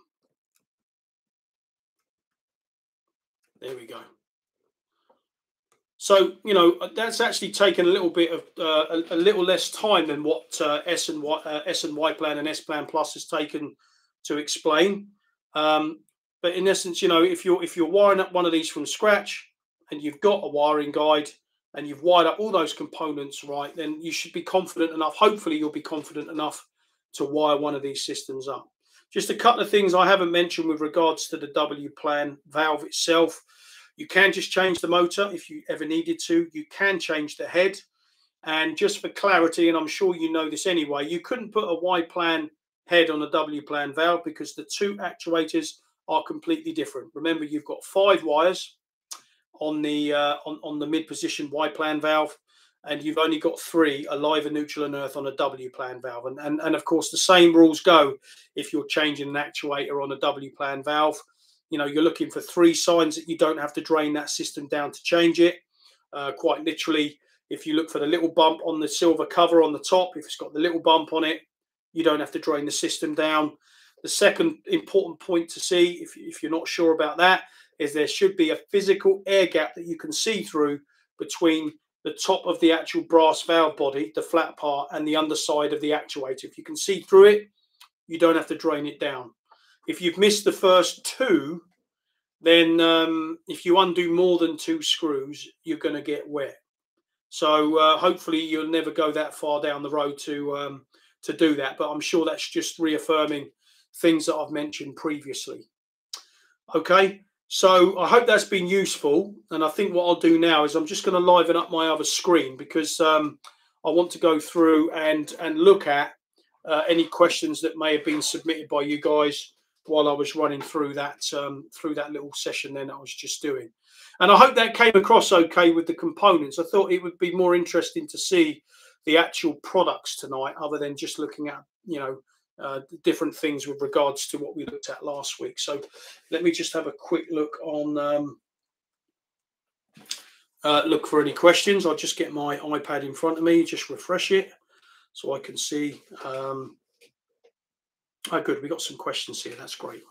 there we go. So you know that's actually taken a little bit of uh, a, a, little less time than what uh, S and Y, uh, S and Y plan and S plan plus has taken to explain. Um, but in essence, you know, if you're if you're wiring up one of these from scratch and you've got a wiring guide and you've wired up all those components right, then you should be confident enough. Hopefully, you'll be confident enough to wire one of these systems up. Just a couple of things I haven't mentioned with regards to the W plan valve itself. You can just change the motor if you ever needed to. You can change the head. And just for clarity, and I'm sure you know this anyway, you couldn't put a Y plan head on a W plan valve because the two actuators are completely different. Remember, you've got five wires on the uh, on, on the mid position Y plan valve, and you've only got three alive and neutral and earth on a W plan valve. And, and, and of course, the same rules go if you're changing an actuator on a W plan valve. You know, you're looking for three signs that you don't have to drain that system down to change it. Uh, quite literally, if you look for the little bump on the silver cover on the top, if it's got the little bump on it, you don't have to drain the system down. The second important point to see, if, if you're not sure about that, is there should be a physical air gap that you can see through between the top of the actual brass valve body, the flat part, and the underside of the actuator. If you can see through it, you don't have to drain it down. If you've missed the first two, then um, if you undo more than two screws, you're going to get wet. So uh, hopefully you'll never go that far down the road to um, to do that. But I'm sure that's just reaffirming things that I've mentioned previously. Okay, so I hope that's been useful. And I think what I'll do now is I'm just going to liven up my other screen because um, I want to go through and and look at uh, any questions that may have been submitted by you guys while I was running through that um, through that little session then I was just doing. And I hope that came across okay with the components. I thought it would be more interesting to see the actual products tonight, other than just looking at you know uh, different things with regards to what we looked at last week. So let me just have a quick look on. Um, uh, look for any questions. I'll just get my iPad in front of me, just refresh it so I can see. Um, oh, good. We got some questions here. That's great.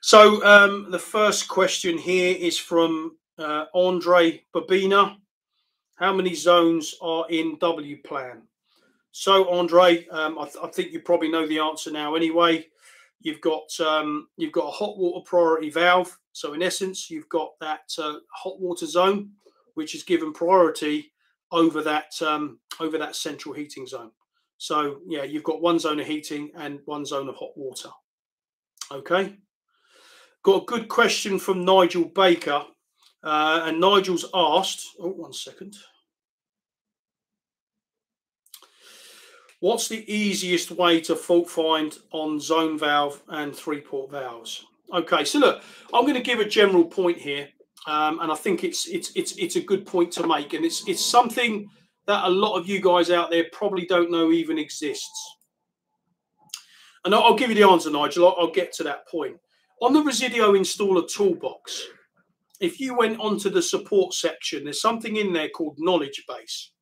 So um, the first question here is from uh, Andre Babina. How many zones are in W plan? So, Andre, um, I, th I, think you probably know the answer now. Anyway, you've got um, you've got a hot water priority valve. So, in essence, you've got that uh, hot water zone, which is given priority over that um, over that central heating zone. So, yeah, you've got one zone of heating and one zone of hot water. Okay. Got a good question from Nigel Baker, uh, and Nigel's asked. Oh, one second. What's the easiest way to fault find on zone valve and three port valves? Okay, so look, I'm going to give a general point here, um, and I think it's it's it's it's a good point to make, and it's it's something that a lot of you guys out there probably don't know even exists. And I'll, give you the answer, Nigel. I'll, I'll get to that point. On the Resideo installer toolbox, if you went onto the support section, there's something in there called knowledge base.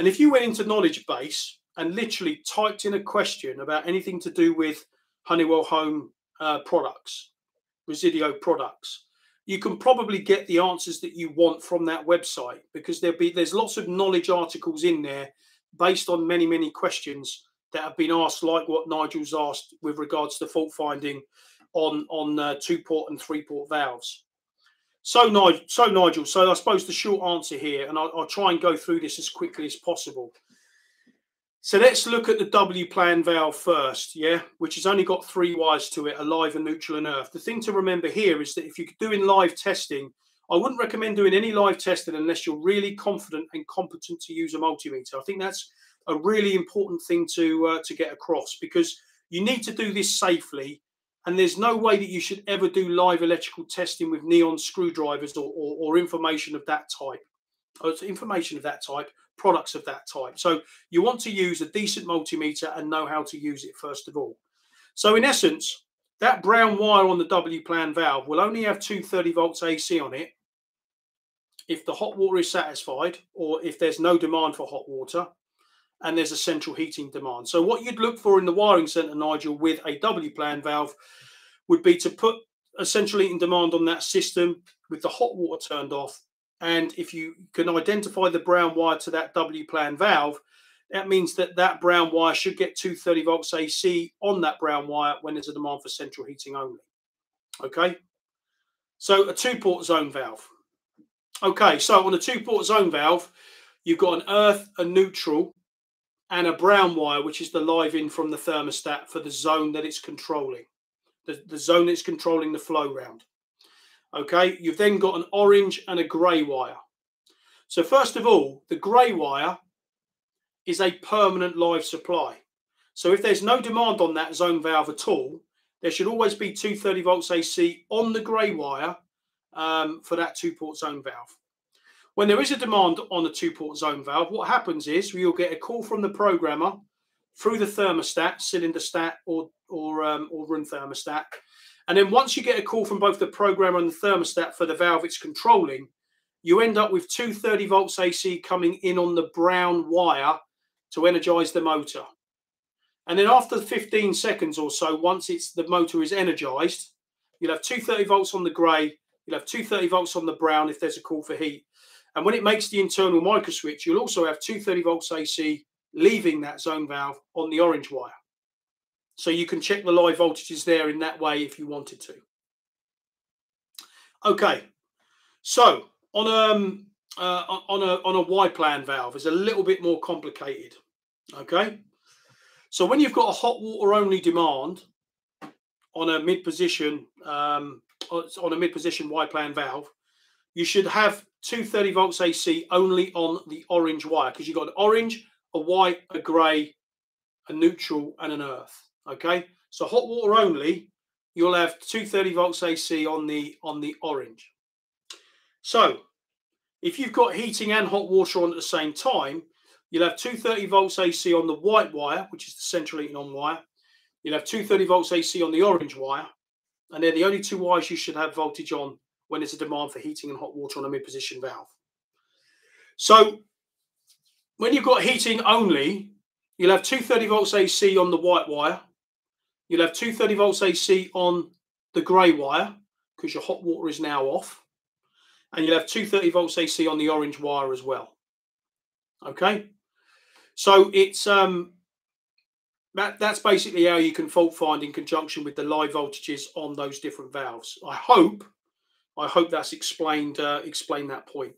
And if you went into knowledge base and literally typed in a question about anything to do with Honeywell Home uh, products, Resideo products, you can probably get the answers that you want from that website because there'll be there's lots of knowledge articles in there based on many many questions that have been asked, like what Nigel's asked with regards to fault finding on on uh, two port and three port valves. So Nigel, so Nigel, so I suppose the short answer here, and I'll, I'll, try and go through this as quickly as possible. So let's look at the W plan valve first, yeah, which has only got three wires to it, alive and neutral and earth. The thing to remember here is that if you're doing live testing, I wouldn't recommend doing any live testing unless you're really confident and competent to use a multimeter. I think that's a really important thing to uh, to get across because you need to do this safely and there's no way that you should ever do live electrical testing with neon screwdrivers or, or, or information of that type. Oh, or information of that type, products of that type. So you want to use a decent multimeter and know how to use it first of all. So in essence, that brown wire on the W plan valve will only have 230 volts AC on it if the hot water is satisfied or if there's no demand for hot water and there's a central heating demand. So what you'd look for in the wiring center, Nigel, with a W plan valve would be to put a central heating demand on that system with the hot water turned off. And if you can identify the brown wire to that W plan valve, that means that that brown wire should get 230 volts AC on that brown wire when there's a demand for central heating only. Okay. So a two port zone valve. Okay. So on a two port zone valve, you've got an earth, a neutral, and a brown wire, which is the live in from the thermostat for the zone that it's controlling, the, the zone that's controlling the flow round. Okay, you've then got an orange and a grey wire. So first of all, the grey wire is a permanent live supply. So if there's no demand on that zone valve at all, there should always be 230 volts AC on the grey wire um, for that two-port zone valve. When there is a demand on the two-port zone valve, what happens is you'll get a call from the programmer through the thermostat, cylinder stat, or or um, or room thermostat, and then once you get a call from both the programmer and the thermostat for the valve it's controlling, you end up with 230 volts AC coming in on the brown wire to energize the motor. And then after 15 seconds or so, once it's the motor is energized, you'll have 230 volts on the grey, you'll have 230 volts on the brown if there's a call for heat. And when it makes the internal micro switch, you'll also have 230 volts AC leaving that zone valve on the orange wire. So you can check the live voltages there in that way if you wanted to. Okay, so on um uh, on a on a Y plan valve is a little bit more complicated. Okay, so when you've got a hot water only demand on a mid position um, on a mid position Y plan valve, you should have 230 volts AC only on the orange wire because you've got an orange, a white, a grey, a neutral, and an earth. Okay, so hot water only, you'll have 230 volts AC on the on the orange. So if you've got heating and hot water on at the same time, you'll have 230 volts AC on the white wire, which is the central heating on wire. You'll have 230 volts AC on the orange wire, and they're the only two wires you should have voltage on when there's a demand for heating and hot water on a mid-position valve. So when you've got heating only, you'll have 230 volts AC on the white wire. You'll have 230 volts AC on the grey wire because your hot water is now off and you'll have 230 volts AC on the orange wire as well. Okay, so it's um that that's basically how you can fault find in conjunction with the live voltages on those different valves. I hope I hope that's explained uh, explained that point.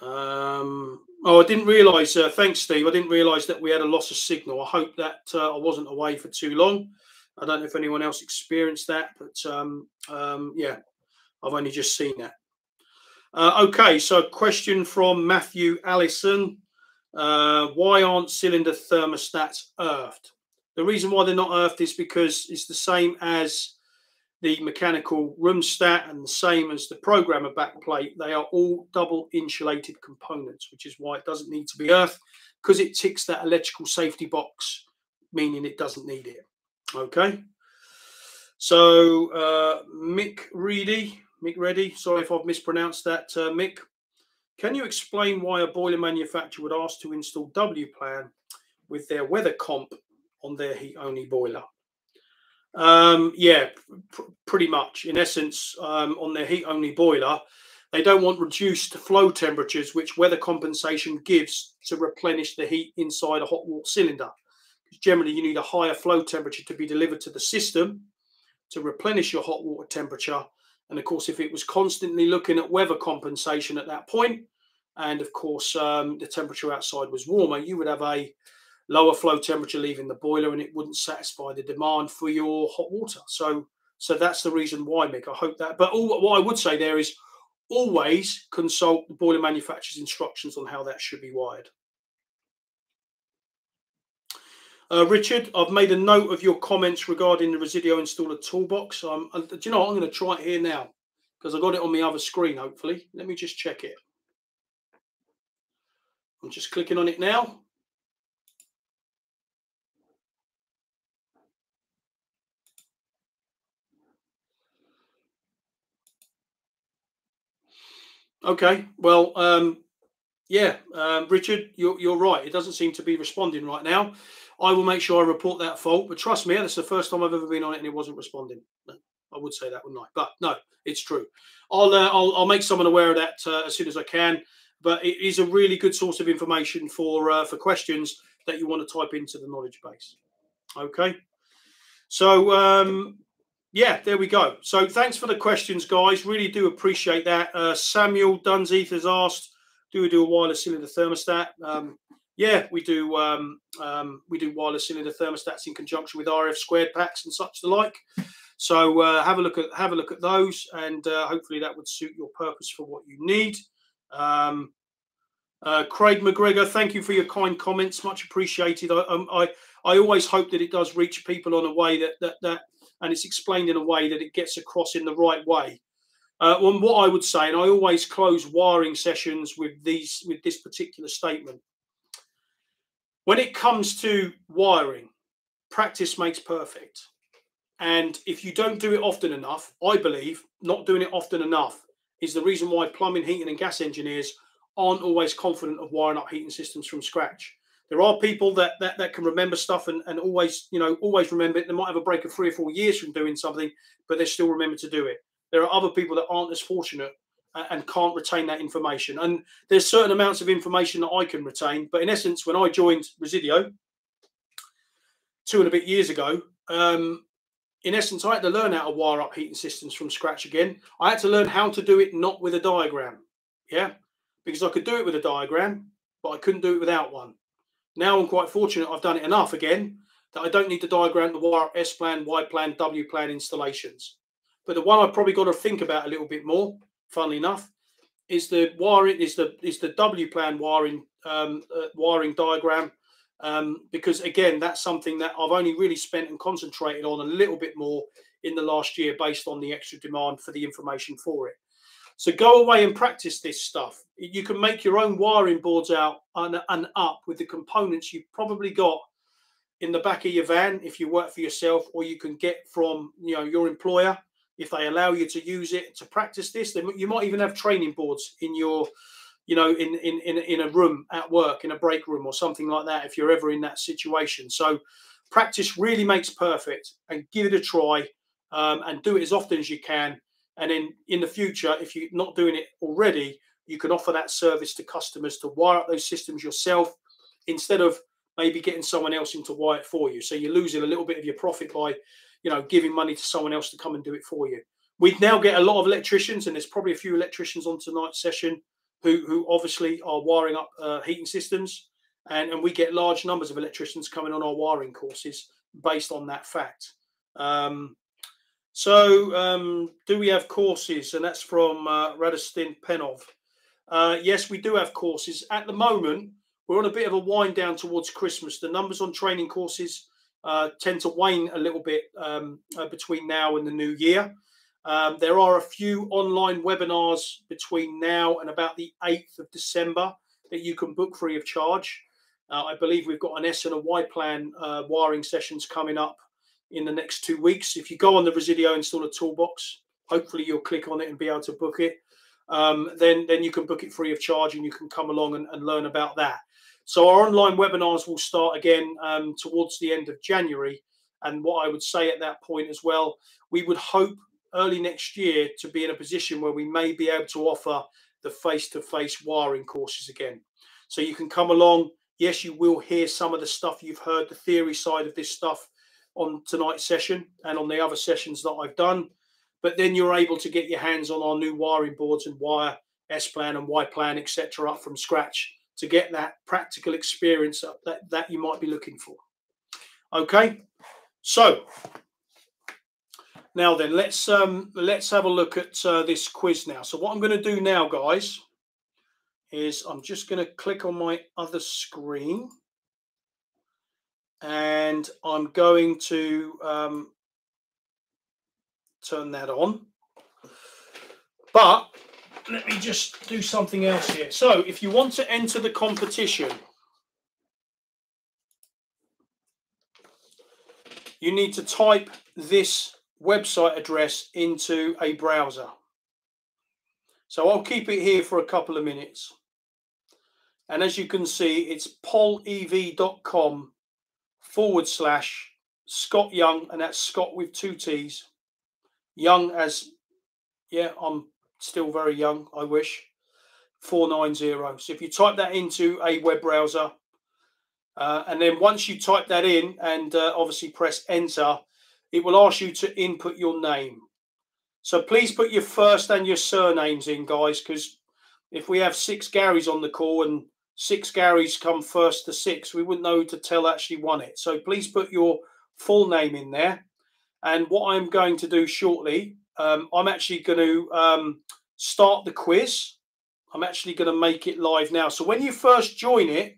Um, oh, I didn't realise. Uh, thanks, Steve. I didn't realise that we had a loss of signal. I hope that uh, I wasn't away for too long. I don't know if anyone else experienced that, but um, um, yeah, I've only just seen that. Uh, okay, so question from Matthew Allison. Uh, why aren't cylinder thermostats earthed? The reason why they're not earthed is because it's the same as the mechanical room stat and the same as the programmer backplate. They are all double insulated components, which is why it doesn't need to be earthed because it ticks that electrical safety box, meaning it doesn't need it. Okay. So uh, Mick Reedy Mick Reddy. Sorry if I've mispronounced that, uh, Mick. Can you explain why a boiler manufacturer would ask to install W plan with their weather comp on their heat only boiler? Um, yeah, pr pretty much. In essence, um, on their heat only boiler, they don't want reduced flow temperatures, which weather compensation gives to replenish the heat inside a hot water cylinder. Generally, you need a higher flow temperature to be delivered to the system to replenish your hot water temperature and of course, if it was constantly looking at weather compensation at that point, and of course um, the temperature outside was warmer, you would have a lower flow temperature leaving the boiler, and it wouldn't satisfy the demand for your hot water. So, so that's the reason why, Mick. I hope that. But all, what I would say there is always consult the boiler manufacturer's instructions on how that should be wired. Uh, Richard, I've made a note of your comments regarding the Resideo installer toolbox. Um, uh, do you know what? I'm going to try it here now because I got it on the other screen, hopefully. Let me just check it. I'm just clicking on it now. Okay, well, um, yeah, um, Richard, you're, you're right. It doesn't seem to be responding right now. I will make sure I report that fault. But trust me, that's the first time I've ever been on it and it wasn't responding. I would say that, wouldn't I? But no, it's true. I'll uh, I'll, I'll, make someone aware of that uh, as soon as I can. But it is a really good source of information for uh, for questions that you want to type into the knowledge base. Okay. So um, yeah, there we go. So thanks for the questions, guys. Really do appreciate that. Uh, Samuel Dunseith has asked, "Do we do a wireless cylinder thermostat?" Um, yeah, we do. Um, um, we do wireless cylinder thermostats in conjunction with RF squared packs and such the like. So uh, have a look at have a look at those, and uh, hopefully that would suit your purpose for what you need. Um, uh, Craig McGregor, thank you for your kind comments, much appreciated. I, um, I I always hope that it does reach people on a way that that that and it's explained in a way that it gets across in the right way. Uh, well, what I would say, and I always close wiring sessions with these with this particular statement. When it comes to wiring, practice makes perfect. And if you don't do it often enough, I believe not doing it often enough is the reason why plumbing, heating, and gas engineers aren't always confident of wiring up heating systems from scratch. There are people that that, that can remember stuff and, and always, you know, always remember it. They might have a break of three or four years from doing something, but they still remember to do it. There are other people that aren't as fortunate and can't retain that information. And there's certain amounts of information that I can retain. But in essence, when I joined Resideo two and a bit years ago, um, in essence, I had to learn how to wire up heating systems from scratch again. I had to learn how to do it not with a diagram. Yeah. Because I could do it with a diagram, but I couldn't do it without one. Now I'm quite fortunate I've done it enough again that I don't need to diagram the wire up S plan, Y plan, W plan installations. But the one I've probably got to think about a little bit more, funnily enough, is the wiring is the is the W plan wiring um, uh, wiring diagram um, because again that's something that I've only really spent and concentrated on a little bit more in the last year based on the extra demand for the information for it. So go away and practice this stuff. You can make your own wiring boards out and, and up with the components you've probably got in the back of your van if you work for yourself, or you can get from you know your employer if they allow you to use it to practice this. Then you might even have training boards in your you know in, in in in a room at work in a break room or something like that if you're ever in that situation. So practice really makes perfect, and give it a try um, and do it as often as you can and then in the future, if you're not doing it already, you can offer that service to customers to wire up those systems yourself instead of maybe getting someone else in to wire it for you. So you're losing a little bit of your profit by, you know, giving money to someone else to come and do it for you. We'd now get a lot of electricians, and there's probably a few electricians on tonight's session who who obviously are wiring up uh, heating systems, and and we get large numbers of electricians coming on our wiring courses based on that fact. Um, so, um, do we have courses? And that's from uh, Penov. Uh, yes, we do have courses. At the moment, we're on a bit of a wind down towards Christmas. The numbers on training courses uh, tend to wane a little bit um, uh, between now and the new year. Um, there are a few online webinars between now and about the 8th of December that you can book free of charge. Uh, I believe we've got an S and a Y plan uh, wiring sessions coming up in the next two weeks. If you go on the Resideo Installer Toolbox, hopefully you'll click on it and be able to book it. Um, then, then you can book it free of charge and you can come along and, and learn about that. So our online webinars will start again um, towards the end of January. And what I would say at that point as well, we would hope early next year to be in a position where we may be able to offer the face-to-face wiring courses again. So you can come along. Yes, you will hear some of the stuff you've heard, the theory side of this stuff on tonight's session and on the other sessions that I've done. But then you're able to get your hands on our new wiring boards and wire S plan and Y plan, etc., up from scratch to get that practical experience that, that you might be looking for. Okay, so now then let's um, let's have a look at uh, this quiz now. So what I'm going to do now, guys, is I'm just going to click on my other screen and I'm going to um, turn that on. But let me just do something else here. So if you want to enter the competition, you need to type this website address into a browser. So I'll keep it here for a couple of minutes. And as you can see, it's pollev.com forward slash Scott Young, and that's Scott with two T's. Young as, yeah, I'm still very young, I wish. 490. So if you type that into a web browser, uh, and then once you type that in and uh, obviously press enter, it will ask you to input your name. So please put your first and your surnames in, guys, because if we have six Garys on the call and six Garys come first to six, we wouldn't know who to tell actually won it. So please put your full name in there. And what I'm going to do shortly, um, I'm actually going to um, start the quiz. I'm actually going to make it live now. So when you first join it,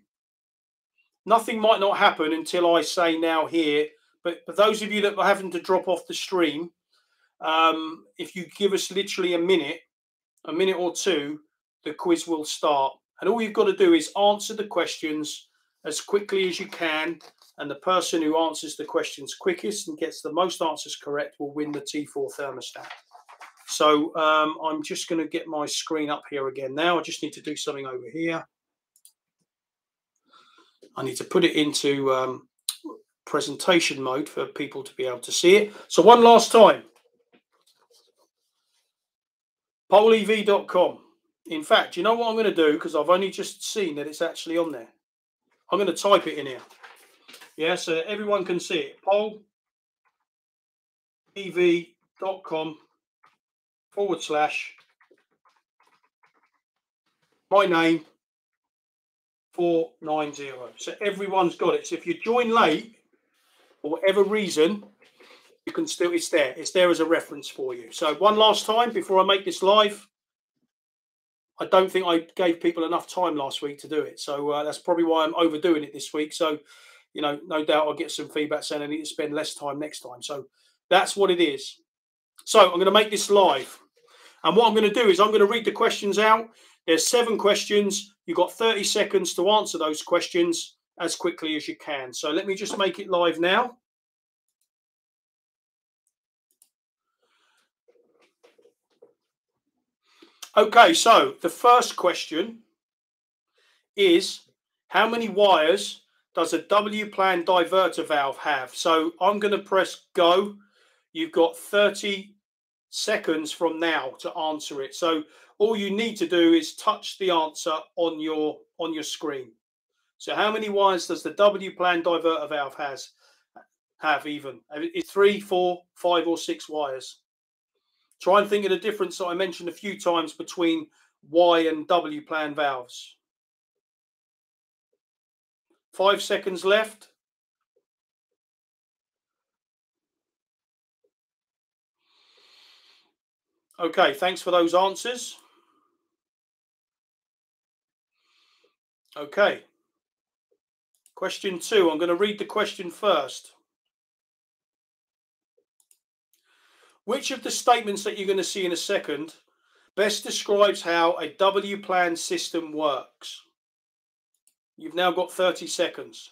nothing might not happen until I say now here. But for those of you that are having to drop off the stream, um, if you give us literally a minute, a minute or two, the quiz will start. And all you've got to do is answer the questions as quickly as you can. And the person who answers the questions quickest and gets the most answers correct will win the T4 thermostat. So um, I'm just going to get my screen up here again now. I just need to do something over here. I need to put it into um, presentation mode for people to be able to see it. So one last time, pollev.com. In fact, you know what I'm going to do? Because I've only just seen that it's actually on there. I'm going to type it in here. Yeah, so everyone can see it. pollev.com forward slash my name 490. So everyone's got it. So if you join late, for whatever reason, you can still, it's there. It's there as a reference for you. So one last time before I make this live. I don't think I gave people enough time last week to do it. So uh, that's probably why I'm overdoing it this week. So, you know, no doubt I'll get some feedback saying I need to spend less time next time. So that's what it is. So I'm going to make this live. And what I'm going to do is I'm going to read the questions out. There's seven questions. You've got 30 seconds to answer those questions as quickly as you can. So let me just make it live now. Okay, so the first question is how many wires does a W-plan diverter valve have? So I'm going to press go. You've got 30 seconds from now to answer it. So all you need to do is touch the answer on your on your screen. So how many wires does the W plan diverter valve has have even? It's three, four, five, or six wires. Try and think of the difference that I mentioned a few times between Y and W plan valves. Five seconds left. Okay, thanks for those answers. Okay. Question two. I'm going to read the question first. Which of the statements that you're going to see in a second best describes how a W plan system works? You've now got 30 seconds.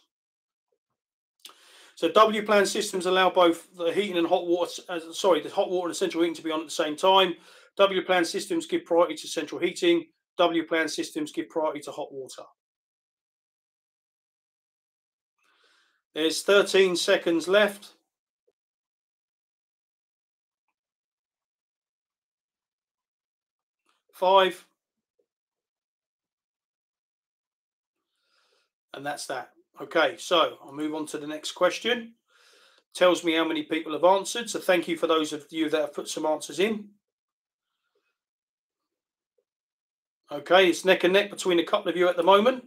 So W plan systems allow both the heating and hot water, uh, sorry, the hot water and central heating to be on at the same time. W plan systems give priority to central heating. W plan systems give priority to hot water. There's 13 seconds left. Five. And that's that. Okay, so I'll move on to the next question. Tells me how many people have answered. So thank you for those of you that have put some answers in. Okay, it's neck and neck between a couple of you at the moment.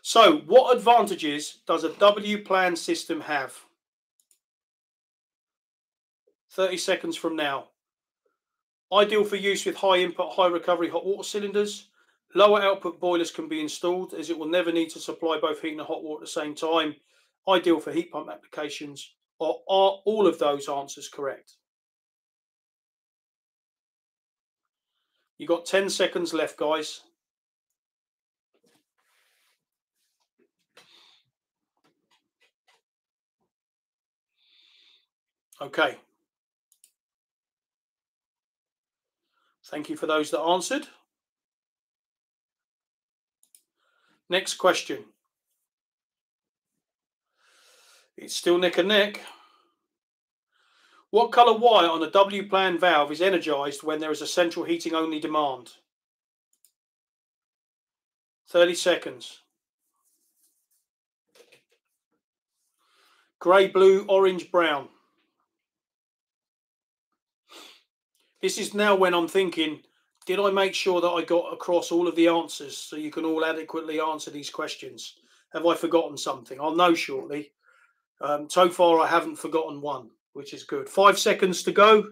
So, what advantages does a W plan system have? 30 seconds from now. Ideal for use with high input, high recovery hot water cylinders. Lower output boilers can be installed as it will never need to supply both heat and hot water at the same time. Ideal for heat pump applications. Or are all of those answers correct? You've got 10 seconds left, guys. Okay. Thank you for those that answered. Next question. It's still neck and neck. What colour wire on a W-plan valve is energised when there is a central heating only demand? 30 seconds. Grey, blue, orange, brown. This is now when I'm thinking, did I make sure that I got across all of the answers so you can all adequately answer these questions? Have I forgotten something? I'll know shortly. Um, so far, I haven't forgotten one which is good. Five seconds to go.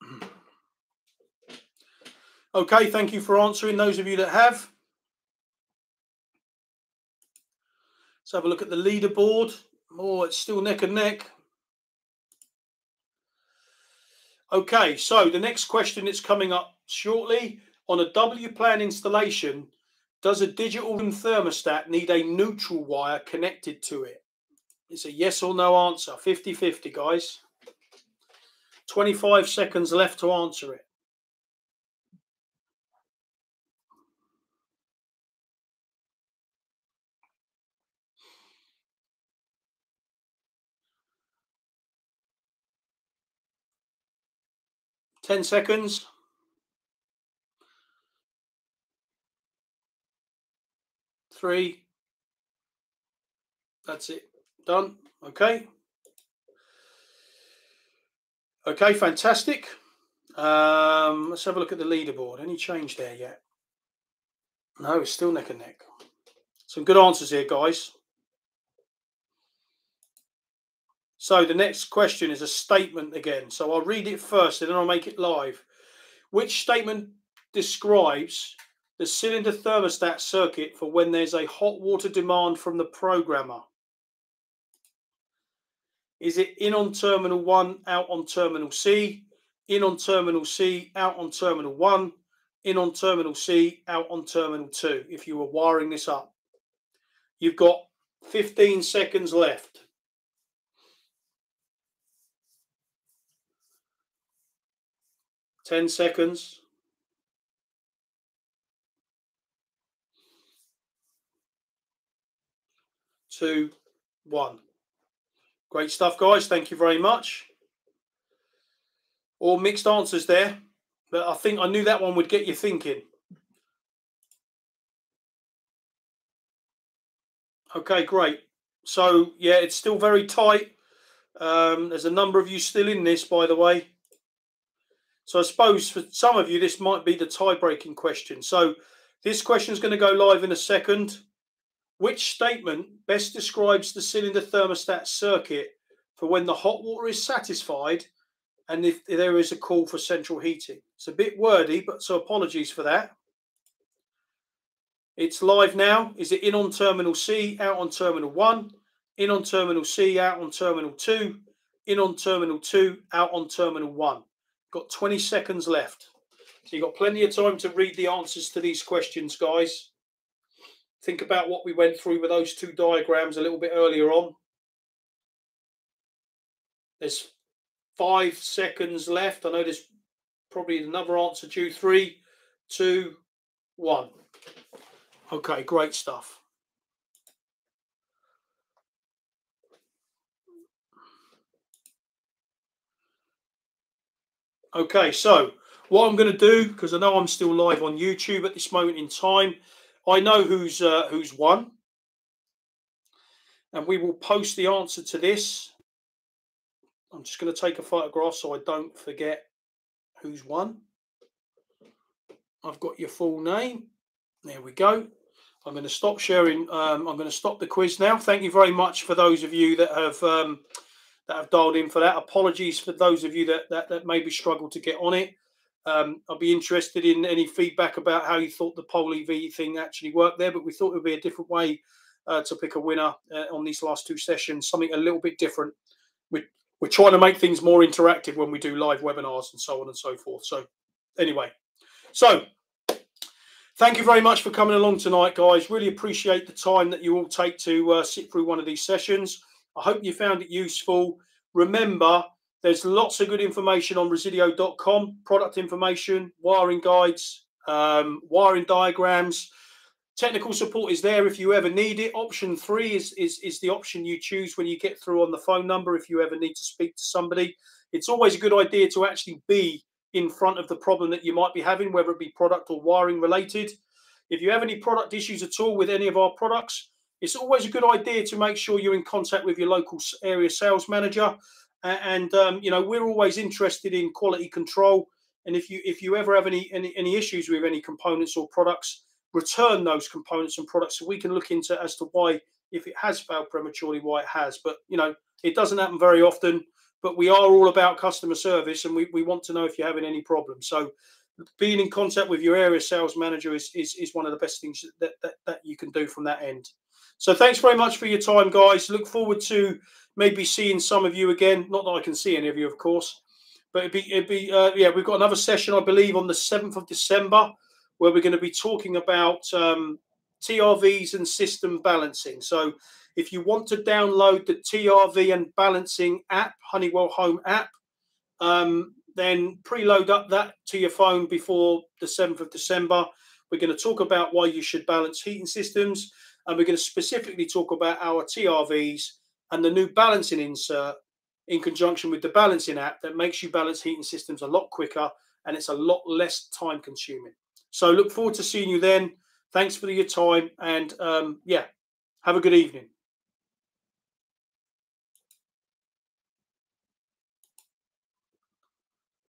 Okay, thank you for answering those of you that have. Let's have a look at the leaderboard. Oh, it's still neck and neck. Okay, so the next question that's coming up shortly on a W plan installation, does a digital thermostat need a neutral wire connected to it? It's a yes or no answer. 50 50, guys. 25 seconds left to answer it. Ten seconds. three. That's it. Done. Okay. Okay, fantastic. Um, let's have a look at the leaderboard. Any change there yet? No, it's still neck and neck. Some good answers here, guys. So the next question is a statement again. So I'll read it first and then I'll make it live. Which statement describes the cylinder thermostat circuit for when there's a hot water demand from the programmer? Is it in on terminal 1, out on terminal C, in on terminal C, out on terminal 1, in on terminal C, out on terminal 2, if you were wiring this up? You've got 15 seconds left. Ten seconds. two, one. Great stuff, guys. Thank you very much. All mixed answers there, but I think I knew that one would get you thinking. Okay, great. So, yeah, it's still very tight. Um, there's a number of you still in this, by the way. So I suppose for some of you, this might be the tie-breaking question. So this question is going to go live in a second. Which statement best describes the cylinder thermostat circuit for when the hot water is satisfied and if there is a call for central heating? It's a bit wordy, but so apologies for that. It's live now. Is it in on terminal C, out on terminal 1, in on terminal C, out on terminal 2, in on terminal 2, out on terminal 1? Got 20 seconds left. So you've got plenty of time to read the answers to these questions, guys think about what we went through with those two diagrams a little bit earlier on. There's five seconds left. I know there's probably another answer due. Three, two, one. Okay, great stuff. Okay, so what I'm going to do, because I know I'm still live on YouTube at this moment in time, I know who's uh, who's won, and we will post the answer to this. I'm just going to take a photograph so I don't forget who's won. I've got your full name. There we go. I'm going to stop sharing. Um, I'm going to stop the quiz now. Thank you very much for those of you that have um, that have dialed in for that. Apologies for those of you that that, that maybe struggled to get on it. Um, I'll be interested in any feedback about how you thought the PollEv thing actually worked there, but we thought it would be a different way uh, to pick a winner uh, on these last two sessions, something a little bit different. We're, we're trying to make things more interactive when we do live webinars and so on and so forth. So anyway, so thank you very much for coming along tonight, guys. Really appreciate the time that you all take to uh, sit through one of these sessions. I hope you found it useful. Remember, there's lots of good information on Resideo.com, product information, wiring guides, um, wiring diagrams. Technical support is there if you ever need it. Option three is, is, is the option you choose when you get through on the phone number if you ever need to speak to somebody. It's always a good idea to actually be in front of the problem that you might be having, whether it be product or wiring related. If you have any product issues at all with any of our products, it's always a good idea to make sure you're in contact with your local area sales manager. And um, you know we're always interested in quality control. And if you if you ever have any, any any issues with any components or products, return those components and products so we can look into as to why if it has failed prematurely why it has. But you know it doesn't happen very often but we are all about customer service and we, we want to know if you're having any problems. So being in contact with your area sales manager is, is, is one of the best things that, that, that you can do from that end. So thanks very much for your time, guys. Look forward to maybe seeing some of you again. Not that I can see any of you, of course, but it'd be, it'd be uh, yeah, we've got another session, I believe, on the 7th of December, where we're going to be talking about um, TRVs and system balancing. So if you want to download the TRV and balancing app, Honeywell Home app, um, then preload up that to your phone before the 7th of December. We're going to talk about why you should balance heating systems, and we're going to specifically talk about our TRVs and the new balancing insert in conjunction with the balancing app that makes you balance heating systems a lot quicker and it's a lot less time consuming. So look forward to seeing you then. Thanks for your time and um, yeah, have a good evening.